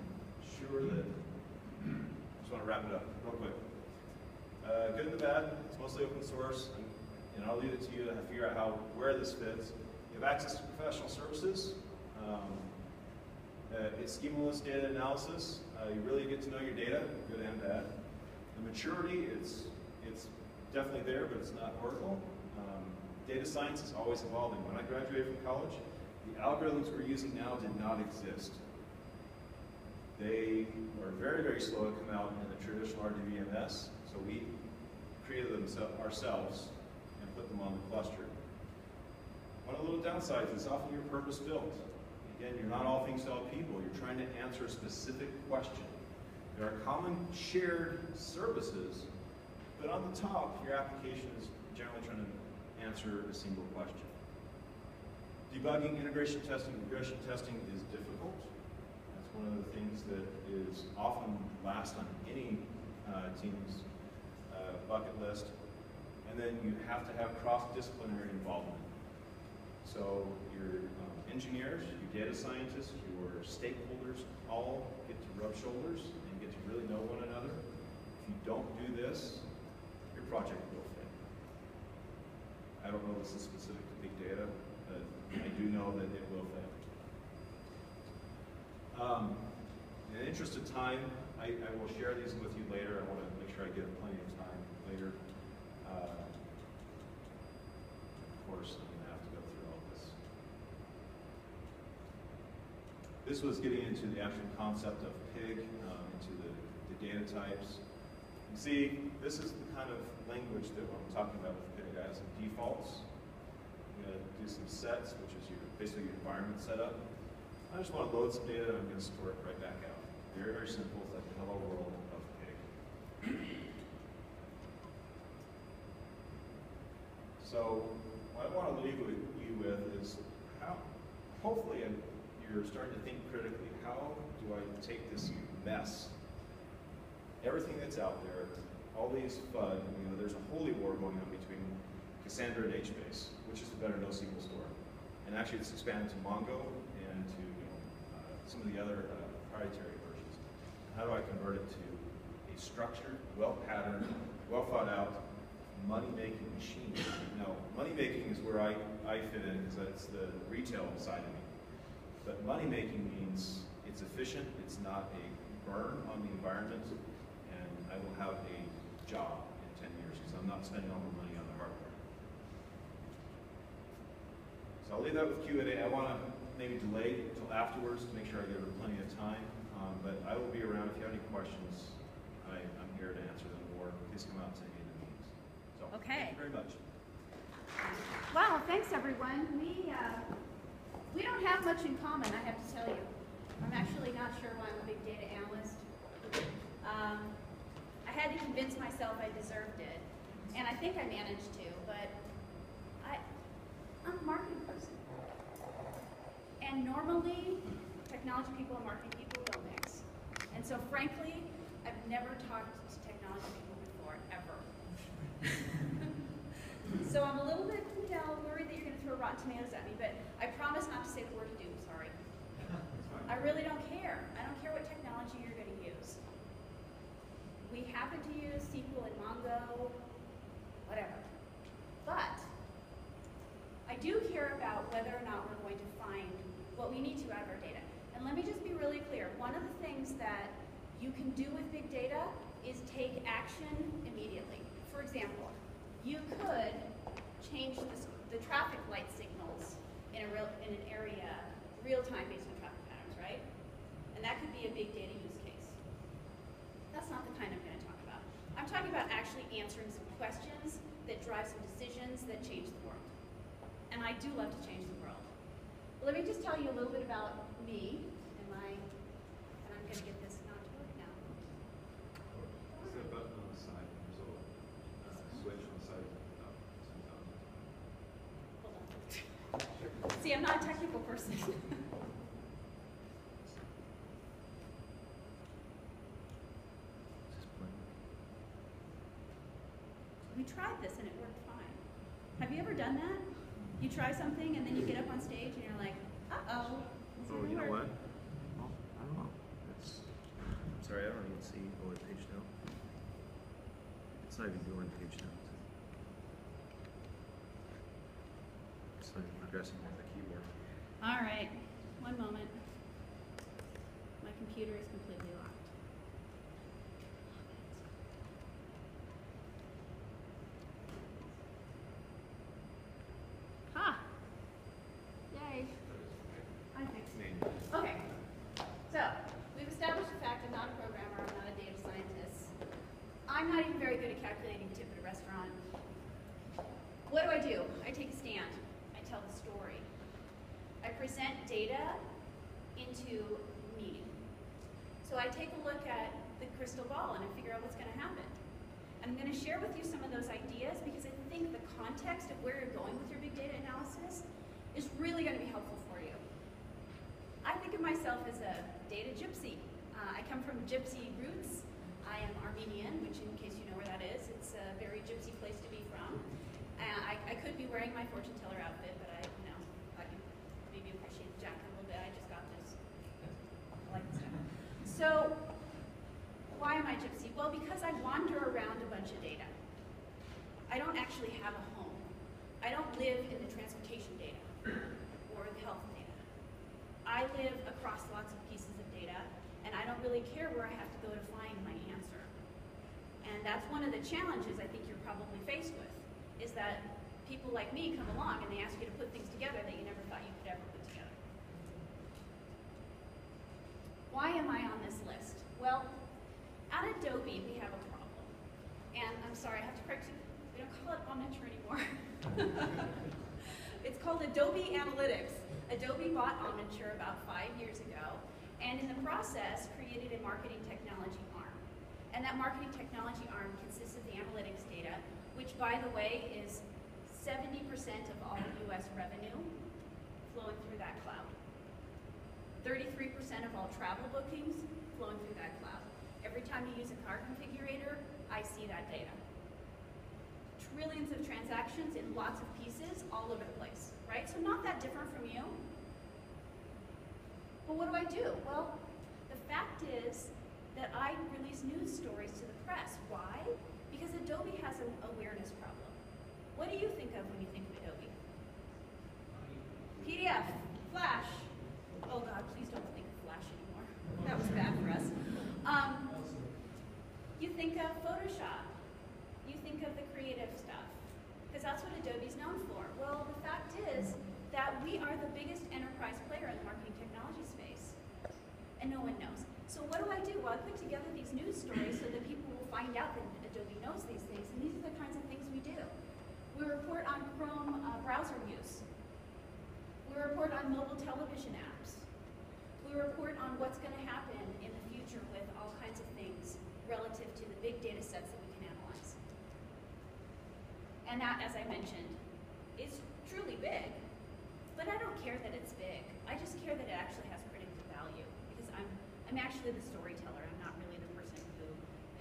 sure that, I just want to wrap it up real quick. Uh, good and the bad, it's mostly open source, and, and I'll leave it to you to figure out how, where this fits. You have access to professional services. Um, uh, it's schemaless data analysis. Uh, you really get to know your data, good and bad. The maturity, it's definitely there, but it's not Oracle. Um, data science is always evolving. When I graduated from college, the algorithms we're using now did not exist. They were very, very slow to come out in the traditional RDBMS, so we created them ourselves and put them on the cluster. One of the little downsides is often you're purpose-built. Again, you're not all things to all people. You're trying to answer a specific question. There are common shared services, but on the top, your application is generally trying to answer a single question. Debugging, integration testing, regression testing is difficult. That's one of the things that is often last on any uh, team's uh, bucket list. And then you have to have cross-disciplinary involvement. So your um, engineers, your data scientists, your stakeholders all get to rub shoulders and get to really know one another. If you don't do this, project will fail. I don't know if this is specific to big data, but I do know that it will fail. Um, in the interest of time, I, I, will share these with you later. I want to make sure I give plenty of time later. Uh, of course, I'm going to have to go through all this. This was getting into the actual concept of PIG, um, into the, the data types. See, this is the kind of language that I'm talking about with. I have some defaults. I'm going to do some sets, which is your basically your environment setup. I just want to load some data and I'm going to store it right back out. Very, very simple. It's like the hello world of pig. So what I want to leave with you with is how, hopefully you're starting to think critically, how do I take this mess, everything that's out there, all these FUD, you know, there's a holy war going on between Cassandra and HBase, which is the better NoSQL store. And actually it's expanded to Mongo and to you know, some of the other uh, proprietary versions. How do I convert it to a structured, well-patterned, well-thought-out, money-making machine? Now, money-making is where I, I fit in because that's the retail side of me. But money-making means it's efficient, it's not a burn on the environment, I will have a job in 10 years because I'm not spending all my money on the hardware. So I'll leave that with Q&A. I want to maybe delay until afterwards to make sure I give her plenty of time. Um, but I will be around if you have any questions. I, am here to answer them, or please come out to any of the meetings. So, okay. thank you very much. Wow, thanks everyone. We uh, we don't have much in common, I have to tell you. I'm actually not sure why I'm a big data analyst. Um, I had to convince myself I deserved it, and I think I managed to. But I I'm a marketing person. And normally, technology people and marketing people don't mix. And so frankly, I've never talked to technology people before, ever. So I'm a little bit, you know, worried that you're gonna throw rotten tomatoes at me, but I promise not to say the word Hadoop, sorry. I really don't care. I don't care what technology you're gonna use. We happen to use SQL and Mongo, whatever. But I do care about whether or not we're going to find what we need to out of our data. And let me just be really clear. One of the things that you can do with big data is take action immediately. For example, you could change the, the traffic light signals in a real, in an area real time based on traffic patterns, right? And that could be a big data use case. That's not the kind I'm going to talk about. I'm talking about actually answering some questions that drive some decisions that change the world. And I do love to change the world. Let me just tell you a little bit about me and my, and I'm going to get this not to work now. Is that button on the side, there's a uh, switch on the side. Hold on. See, I'm not a technical person. We tried this and it worked fine. Have you ever done that? You try something and then you get up on stage and you're like, uh-oh. Oh, you know work." what? Well, I don't know. It's, I'm sorry, I don't even see, oh, page now. It's not even doing page now. It's not even progressing with the keyboard. All right, one moment. My computer is completely locked. Ha! Yay. I fixed it. Okay, so we've established the fact I'm not a programmer, I'm not a data scientist. I'm not even very good at calculating tip at a restaurant. What do I do? I take a stand. I tell the story. I present data into meaning. So I take a look at the crystal ball and I figure out what's going to happen. I'm going to share with you some of those ideas because I think the context of where you're going with your big data analysis is really going to be helpful for you. I think of myself as a data gypsy. Uh, I come from gypsy roots. I am Armenian, which in case you know where that is, it's a very gypsy place to be from. Uh, I, I could be wearing my fortune teller outfit, but I, you know, I can maybe appreciate the jacket a little bit. I just got this. I like this stuff. So, why am I gypsy? Well, because I wander around a bunch of data. I don't actually have a home. I don't live in the transportation data or the health data. I live across lots of pieces of data, and I don't really care where I have to go to find my answer. And that's one of the challenges I think you're probably faced with, is that people like me come along and they ask you to put things together that you never thought you could ever put together. Why am I on this list? Well, at Adobe, we have a problem. And I'm sorry, I have to correct you, we don't call it Omniture anymore. it's called Adobe Analytics. Adobe bought Omniture about five years ago, and in the process, created a marketing technology arm. And that marketing technology arm consists of the analytics data, which, by the way, is 70% of all US revenue flowing through that cloud. 33% of all travel bookings flowing through that cloud. Every time you use a car configurator, I see that data. Trillions of transactions in lots of pieces all over the place, right? So not that different from you. But what do I do? Well, the fact is that I release news stories to the press. Why? Because Adobe has an awareness problem. What do you think of when you think of Adobe? PDF, Flash. Oh God, please don't think of Flash anymore. That was bad for us. Um, you think of Photoshop. You think of the creative stuff. Because that's what Adobe's known for. Well, the fact is that we are the biggest enterprise player in the marketing technology space. And no one knows. So what do I do? Well, I put together these news stories so that people will find out that Adobe knows these things. And these are the kinds of things we do. We report on Chrome uh, browser use. We report on mobile television apps. We report on what's going to happen in the future with all kinds of things relative to the big data sets that we can analyze. And that, as I mentioned, is truly big. But I don't care that it's big. I just care that it actually has predictive value because I'm, I'm actually the storyteller. I'm not really the person who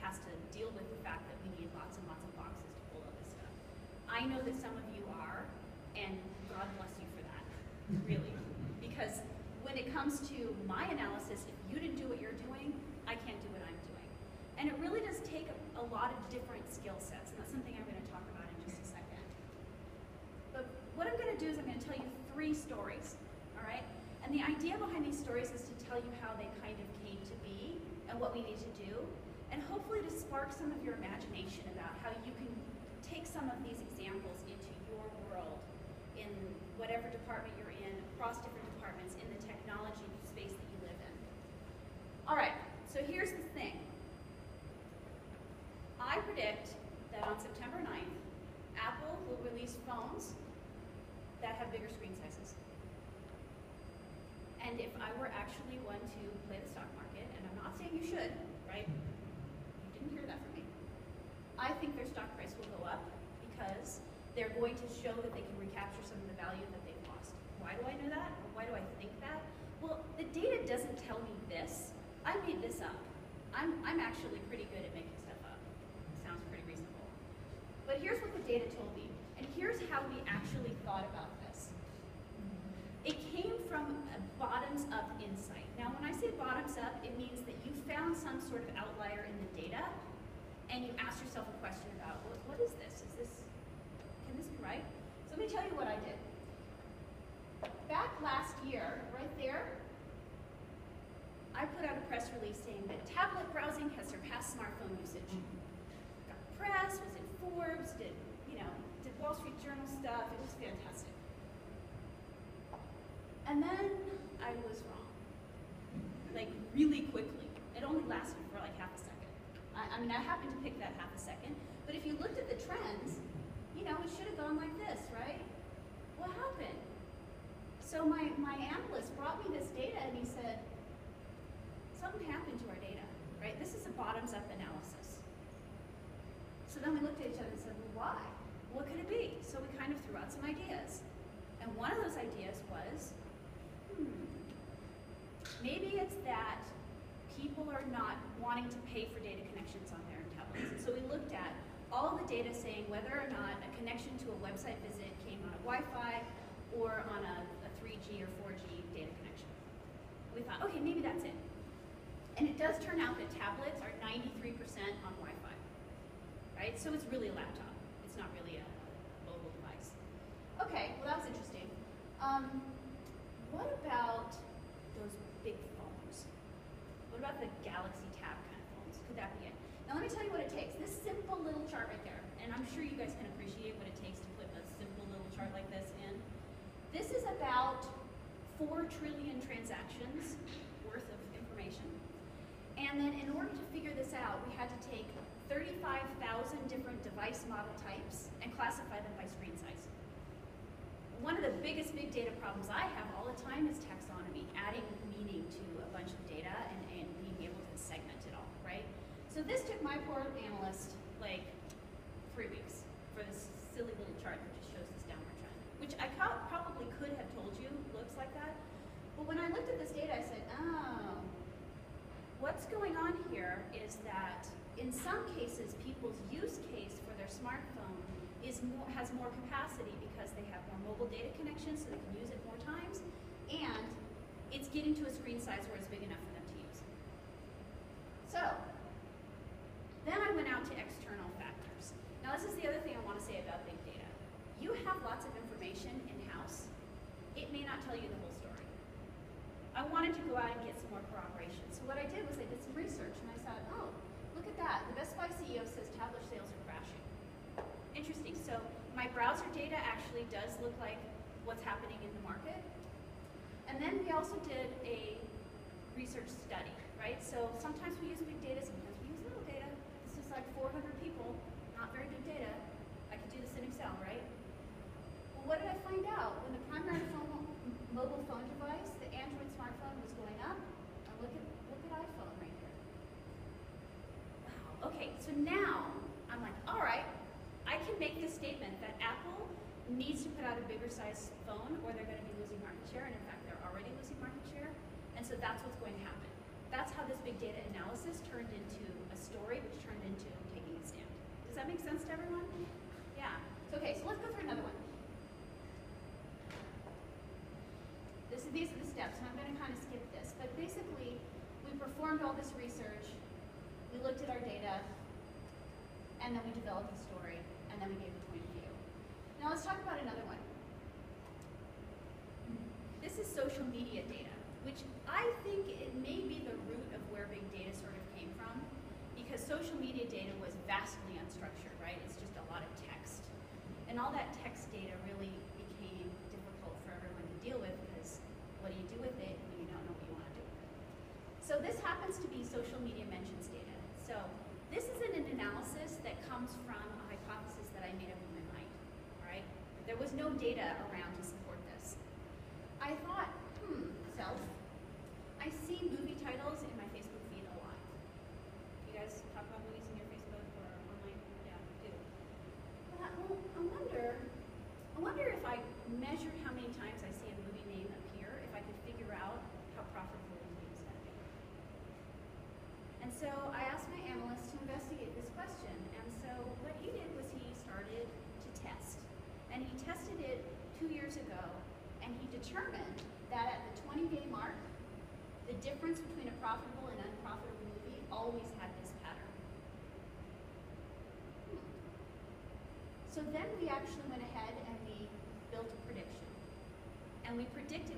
has to deal with the fact that we need lots and lots of boxes to pull all this stuff. I know that some of you are, and God bless you for that, really. Because when it comes to my analysis, if you didn't do what you're doing, I can't do what I'm doing. And it really does take a, a lot of different skill sets, and that's something I'm going to talk about in just a second. But what I'm going to do is I'm going to tell you three stories, all right? And the idea behind these stories is to tell you how they kind of came to be and what we need to do, and hopefully to spark some of your imagination about how you can take some of these examples into your world in whatever department you're in, across different departments, in the technology space that you live in. All right, so here's the thing. I predict that on September 9th, Apple will release phones that have bigger screen sizes. And if I were actually one to play the stock market, and I'm not saying you should, right? Hmm. You didn't hear that from me. I think their stock price will go up because they're going to show that they can recapture some of the value that they've lost. Why do I know that? Why do I think that? Well, the data doesn't tell me this. I made this up. I'm, I'm actually pretty good at making stuff up. Sounds pretty reasonable. But here's what the data told me, and here's how we actually thought about this. It came from a bottoms-up insight. Now, when I say bottoms-up, it means that you found some sort of outlier in the data, and you asked yourself a question about, what, what is this? Is this, can this be right? So let me tell you what I did. Back last year, right there, I put out a press release saying that tablet browsing has surpassed smartphone usage. Got press, was in Forbes, did, you know, did Wall Street Journal stuff, it was fantastic. And then I was wrong. Like really quickly. It only lasted for like half a second. I, I mean, I happened to pick that half a second, but if you looked at the trends, you know, it should have gone like this, right? What happened? So my, my analyst brought me this data and he said, something happened to our data, right? This is a bottoms-up analysis. So then we looked at each other and said, well, why? What could it be? So we kind of threw out some ideas. And one of those ideas was, hmm, maybe it's that people are not wanting to pay for data connections on their tablets. So we looked at all the data saying whether or not a connection to a website visit came on a Wi-Fi or on a, a 3G or 4G data connection. We thought, okay, maybe that's it. And it does turn out that tablets are 93% on Wi-Fi, right? So it's really a laptop. It's not really a mobile device. Okay, well that was interesting. Um, what about those big phones? What about the Galaxy Tab kind of phones? Could that be it? Now let me tell you what it takes. This simple little chart right there, and I'm sure you guys can appreciate what it takes to put a simple little chart like this in. This is about 4 trillion transactions worth of information. And then in order to figure this out, we had to take 35,000 different device model types and classify them by screen size. One of the biggest big data problems I have all the time is taxonomy, adding meaning to a bunch of data and, and being able to segment it all, right? So this took my poor analyst like three weeks for this silly little chart that just shows this downward trend, which I probably could have told you looks like that. But when I looked at this data, I said, oh, what's going on here is that in some cases, people's use case for their smartphone is more, has more capacity because they have more mobile data connections, so they can use it more times, and it's getting to a screen size where it's big enough for them to use. So, then I went out to external factors. Now this is the other thing I want to say about big data. You have lots of information in-house. It may not tell you the whole story. I wanted to go out and get some more corroboration. So what I did was I did some research and I thought, oh, that. The Best Buy CEO says tablet sales are crashing. Interesting. So my browser data actually does look like what's happening in the market. And then we also did a research study, right? So sometimes we use big data, sometimes we use little data. This is like 400 people, not very big data. I could do this in Excel, right? Well, what did I find out? When the primary phone, mobile phone device, Okay, so now I'm like, all right, I can make the statement that Apple needs to put out a bigger size phone or they're going to be losing market share, and in fact, they're already losing market share, and so that's what's going to happen. That's how this big data analysis turned into a story, which turned into taking a stand. Does that make sense to everyone? Yeah. So, okay, so let's go through another one. This, these are the steps, and I'm going to kind of skip this, but basically, we performed all this research looked at our data, and then we developed a story, and then we gave a point of view. Now let's talk about another one. This is social media data, which I think it may be the root of where big data sort of came from, because social media data was vastly unstructured, right? It's just a lot of text. And all that text data really became difficult for everyone to deal with because what do you do with it when you don't know what you want to do with it? So this happens to be social media mentions analysis that comes from a hypothesis that I made up in my mind, all right? There was no data around to support this. I thought, hmm, self, we predicted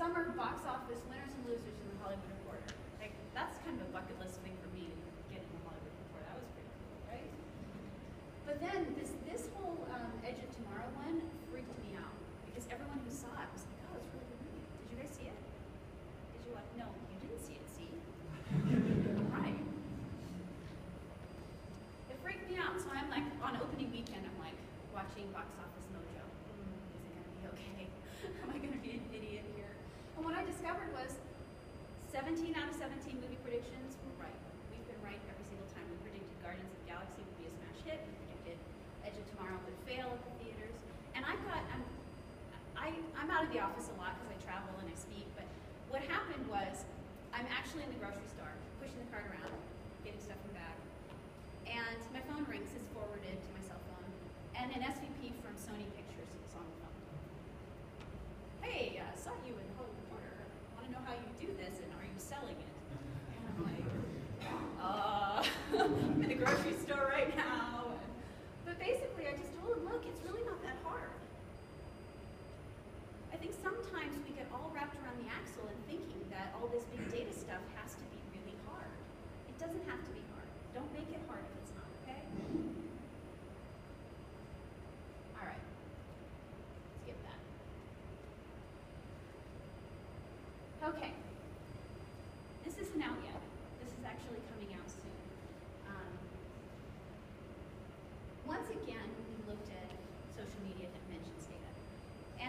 summer box office winners and losers in the Hollywood Reporter. Like, that's kind of a bucket list thing for me to get in the Hollywood Reporter. That was pretty cool, right? But then this, this whole um, Edge of Tomorrow one freaked me out because everyone who saw it was 17 out of 17.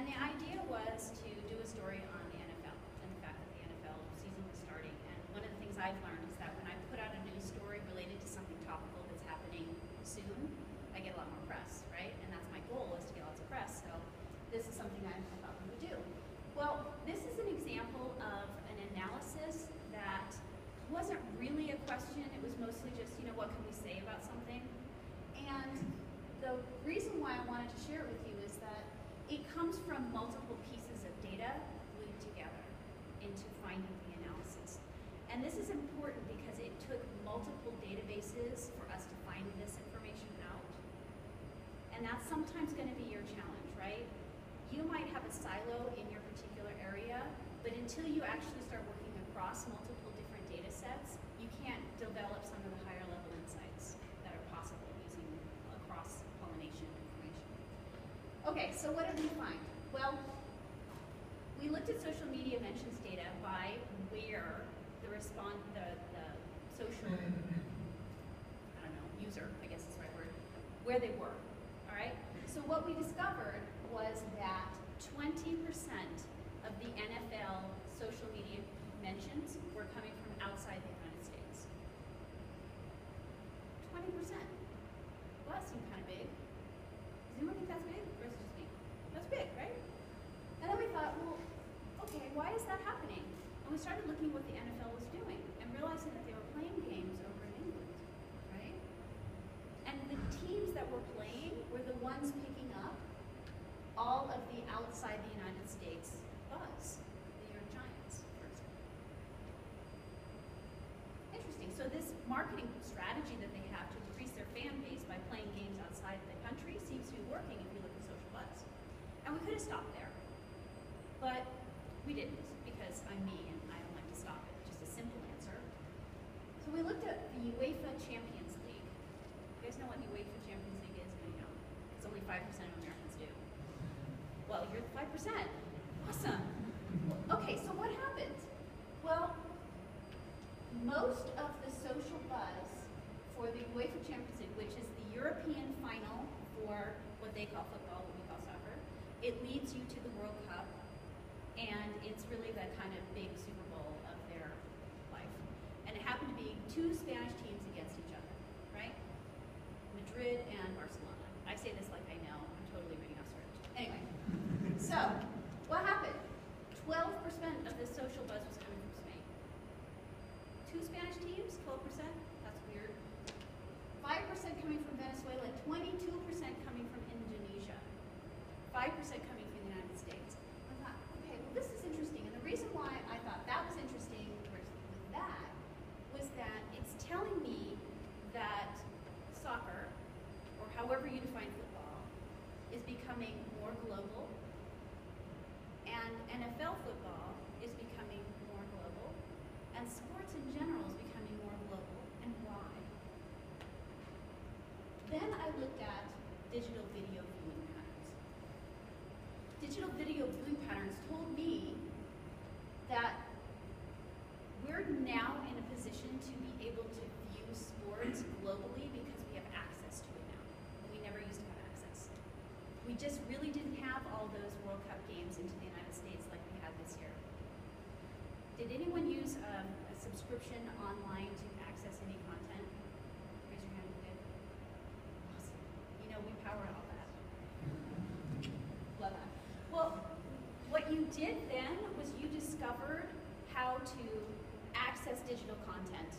And the idea was to And that's sometimes going to be your challenge, right? You might have a silo in your particular area, but until you actually start working across multiple different data sets, you can't develop some of the higher level insights that are possible using across pollination information. Okay, so what did we find? Well, we looked at social media mentions data by where the respond the, the social I don't know user I guess is the right word where they were social media mentions were coming from outside the digital video viewing patterns. Digital video viewing patterns told me that we're now in a position to be able to view sports globally because we have access to it now. We never used to have access. We just really didn't have all those World Cup games into the United States like we had this year. Did anyone use um, a subscription online to access any content? Raise your hand if you did. Awesome. You know, we power all that. Love that. Well, what you did then was you discovered how to access digital content.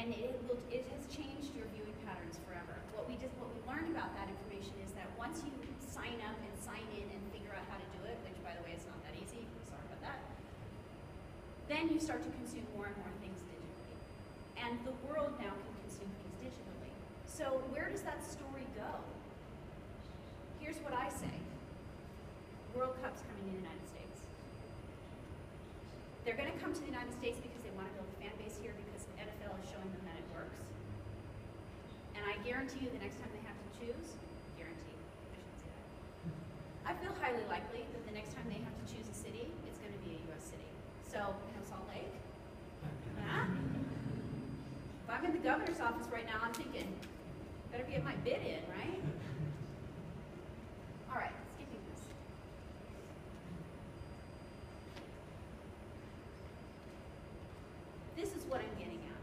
And it, will, it has changed your viewing patterns forever. What we just what we learned about that information is that once you sign up and sign in and figure out how to do it, which by the way is not that easy, sorry about that, then you start to consume more and more things digitally. And the world now can consume things digitally. So where does that story go? Here's what I say. World Cup's coming to the United States. They're going to come to the United States because they want to build a fan base here because the NFL is showing them that it works. And I guarantee you the next time they have to choose, guarantee, I shouldn't say that. I feel highly likely that the next time they have to choose a city, it's going to be a U.S. city. So, you know, Salt Lake. Huh? If I'm in the governor's office right now, I'm thinking, better get my bid in, right? All right, skipping this. This is what I'm getting at.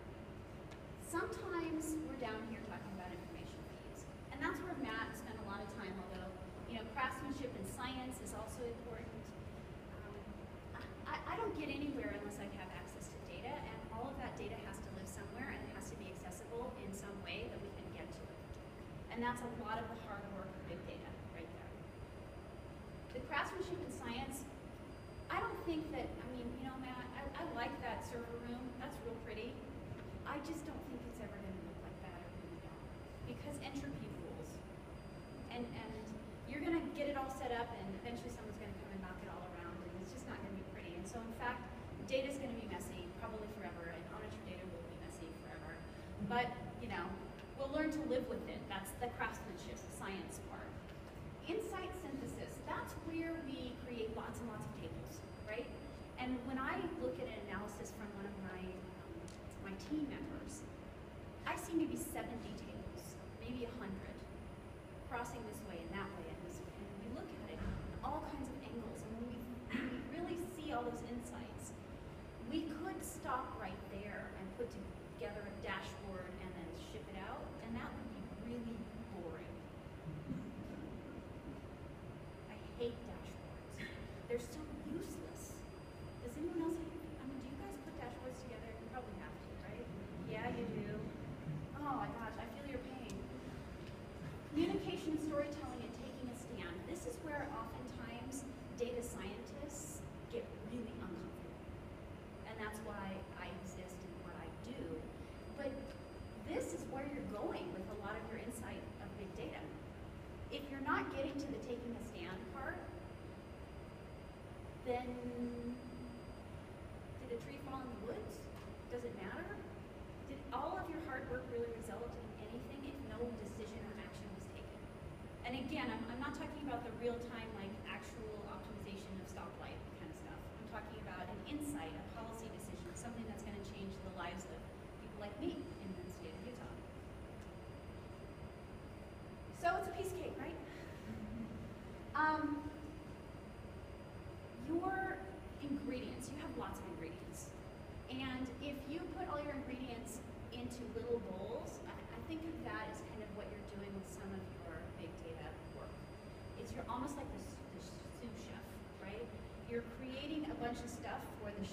Sometimes we're down here talking about information feeds, and that's where Matt spent a lot of time, although, you know, craftsmanship and science is also important. Um, I, I don't get anywhere unless I have access to data, and all of that data has to live somewhere, and it has to be accessible in some way that we can get to it. And that's a lot of the hard work of big data right there. The craftsmanship and science, I don't think that, I mean, you know, Matt, I, I like that server room, that's real pretty. I just don't think it's ever gonna look like that, I really don't. Because entropy rules. And, and you're gonna get it all set up and eventually someone's gonna come and knock it all around and it's just not gonna be pretty. And so in fact, data is gonna be messy, probably forever, and honest data will be messy forever. But, you know, we'll learn to live with it. The craftsmanship, science part. Insight synthesis, that's where we create lots and lots of tables, right? And when I look at an analysis from one of my, um, my team members, I see maybe 70 tables, maybe 100, crossing this way and that way talking about the real-time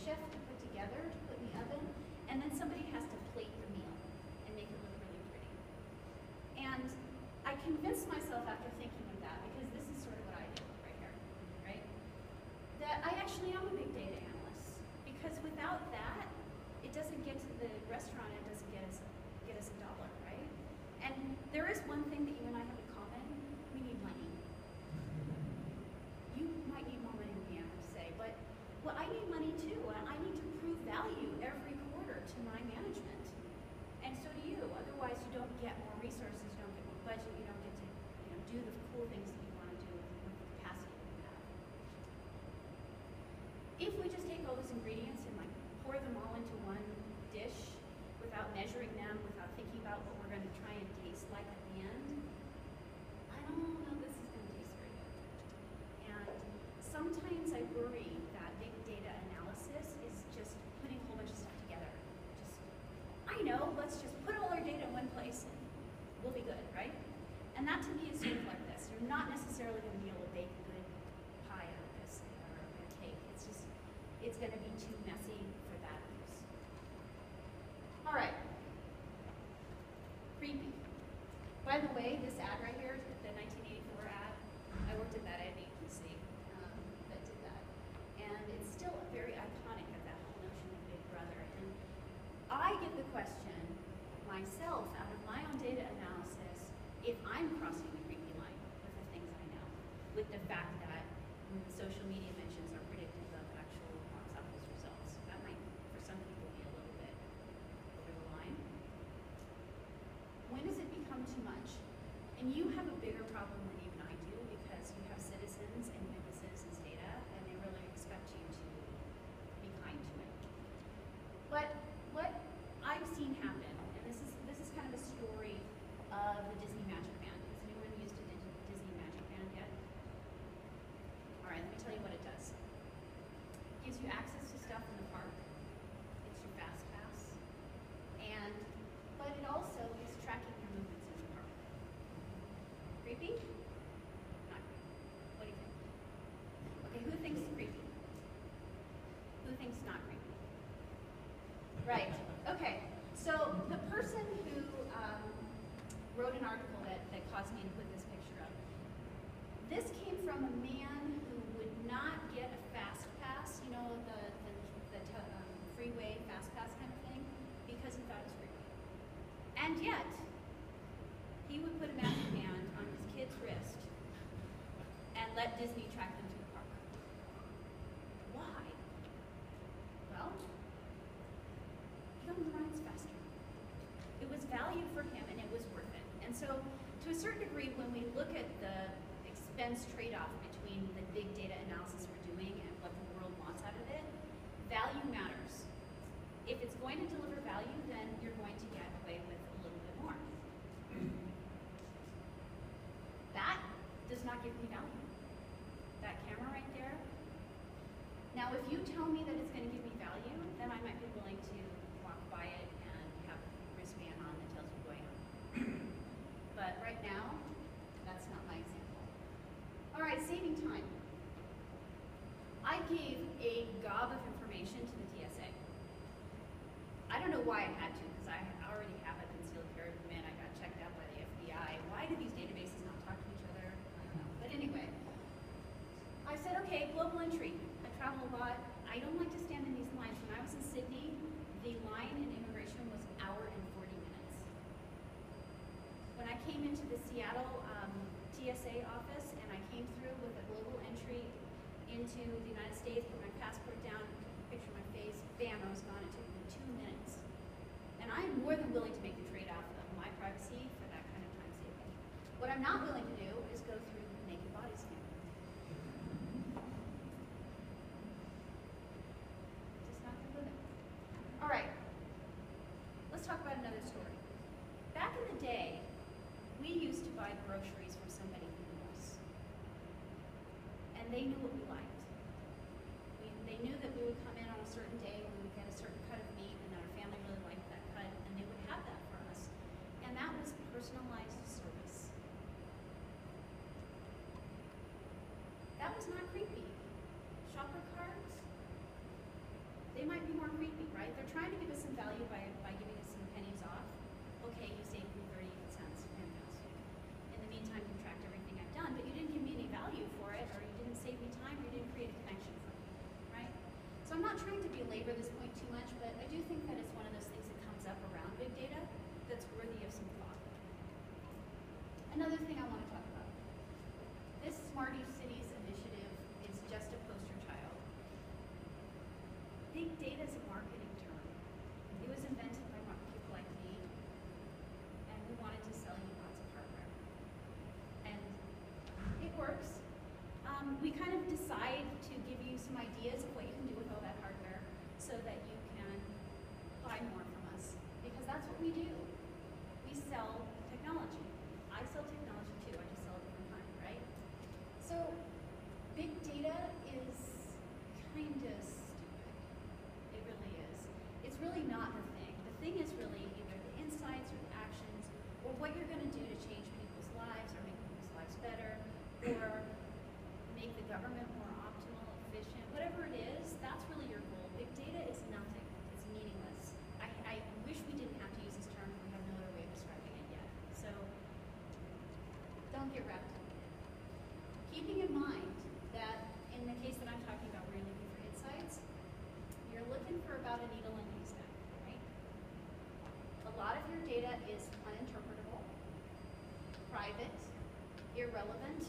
chef put together to put in the oven, and then somebody has to plate the meal and make it look really pretty. And I convinced myself after thinking, And you have a bigger problem let Disney. trying to get don't get wrapped up in it. Keeping in mind that in the case that I'm talking about where you're looking for insights. you're looking for about a needle in a haystack, right? A lot of your data is uninterpretable, private, irrelevant,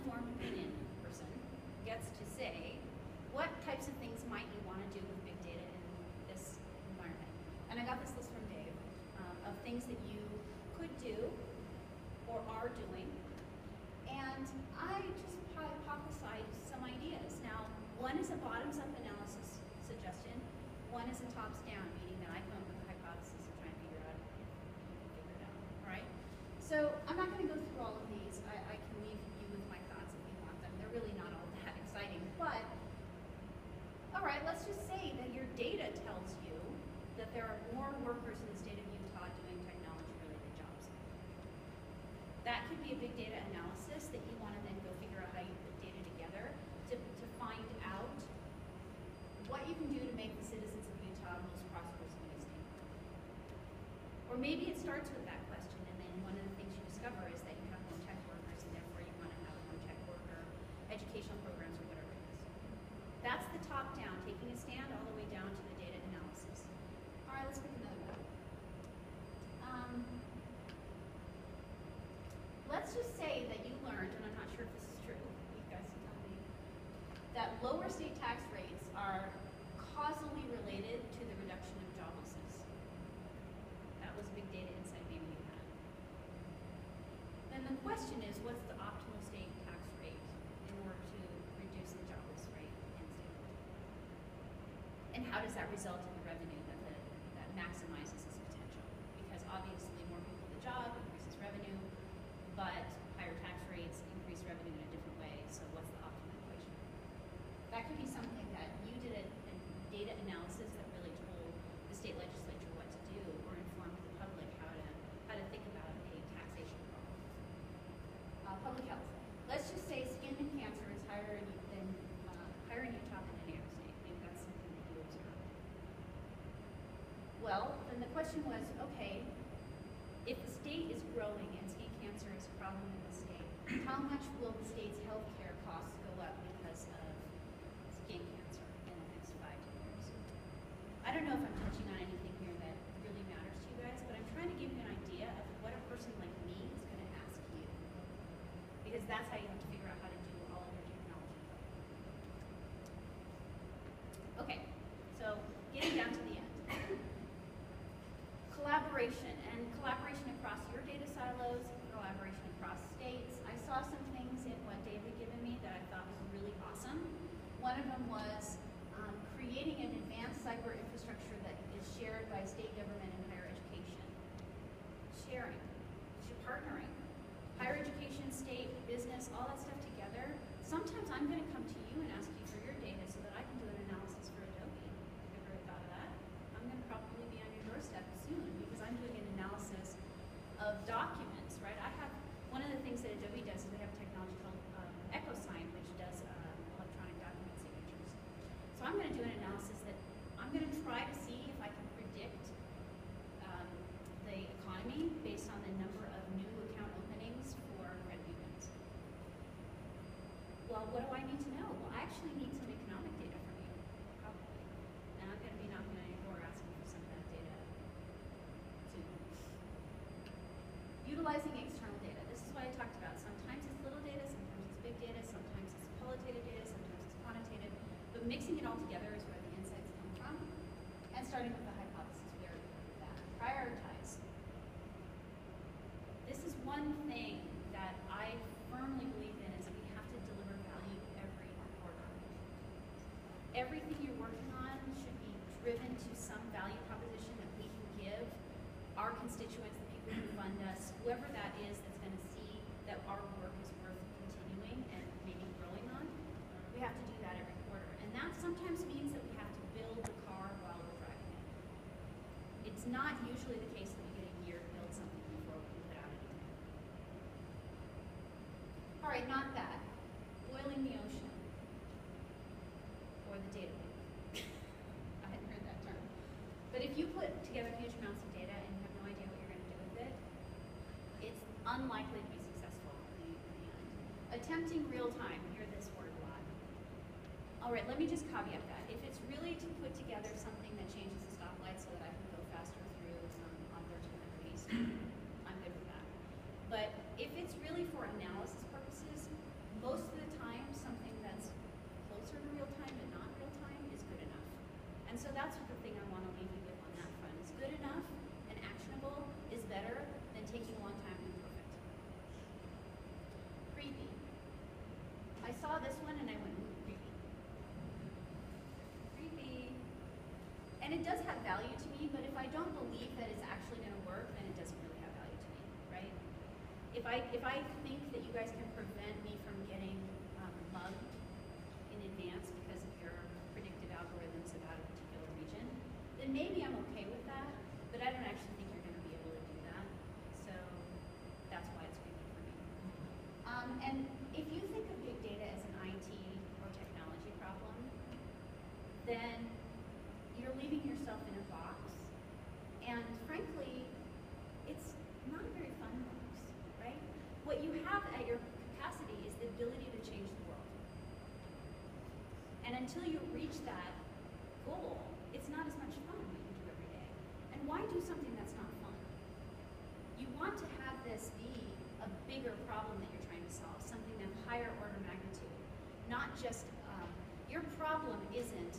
informed opinion person gets to say what types of things might you want to do with big data in this environment. And I got this list from Dave um, of things that you could do or are doing. And I just that lower state tax rates are causally related to the reduction of job losses. That was a big data insight maybe you had. Then the question is, what's the optimal state tax rate in order to reduce the job loss rate in state? And how does that result in the revenue that, the, that maximizes question was everything you're working on should be driven to some value proposition that we can give our constituents, the people who fund us, whoever that is that's going to see that our work is worth continuing and maybe growing on. We have to do that every quarter. And that sometimes means that we have to build the car while we're driving it. It's not usually the case that we get a year to build something before we can put out anything. All right, not that. attempting real time, hear this word a lot. All right, let me just caveat that. If it's really to put together something that changes the stoplight so that I can go value to me, but if I don't believe that it's actually going to work, then it doesn't really have value to me, right? If I, if I think that you guys can prevent me from getting um, mugged in advance because of your predictive algorithms about a particular region, then maybe I'm okay until you reach that goal, it's not as much fun what you do every day. And why do something that's not fun? You want to have this be a bigger problem that you're trying to solve, something of higher order magnitude, not just um, your problem isn't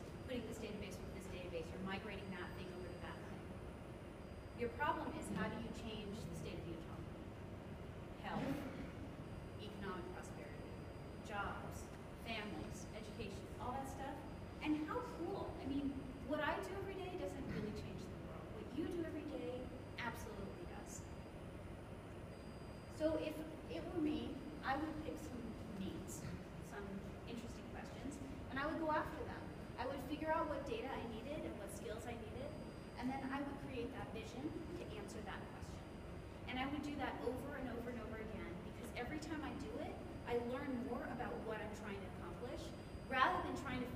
vision to answer that question. And I would do that over and over and over again because every time I do it, I learn more about what I'm trying to accomplish rather than trying to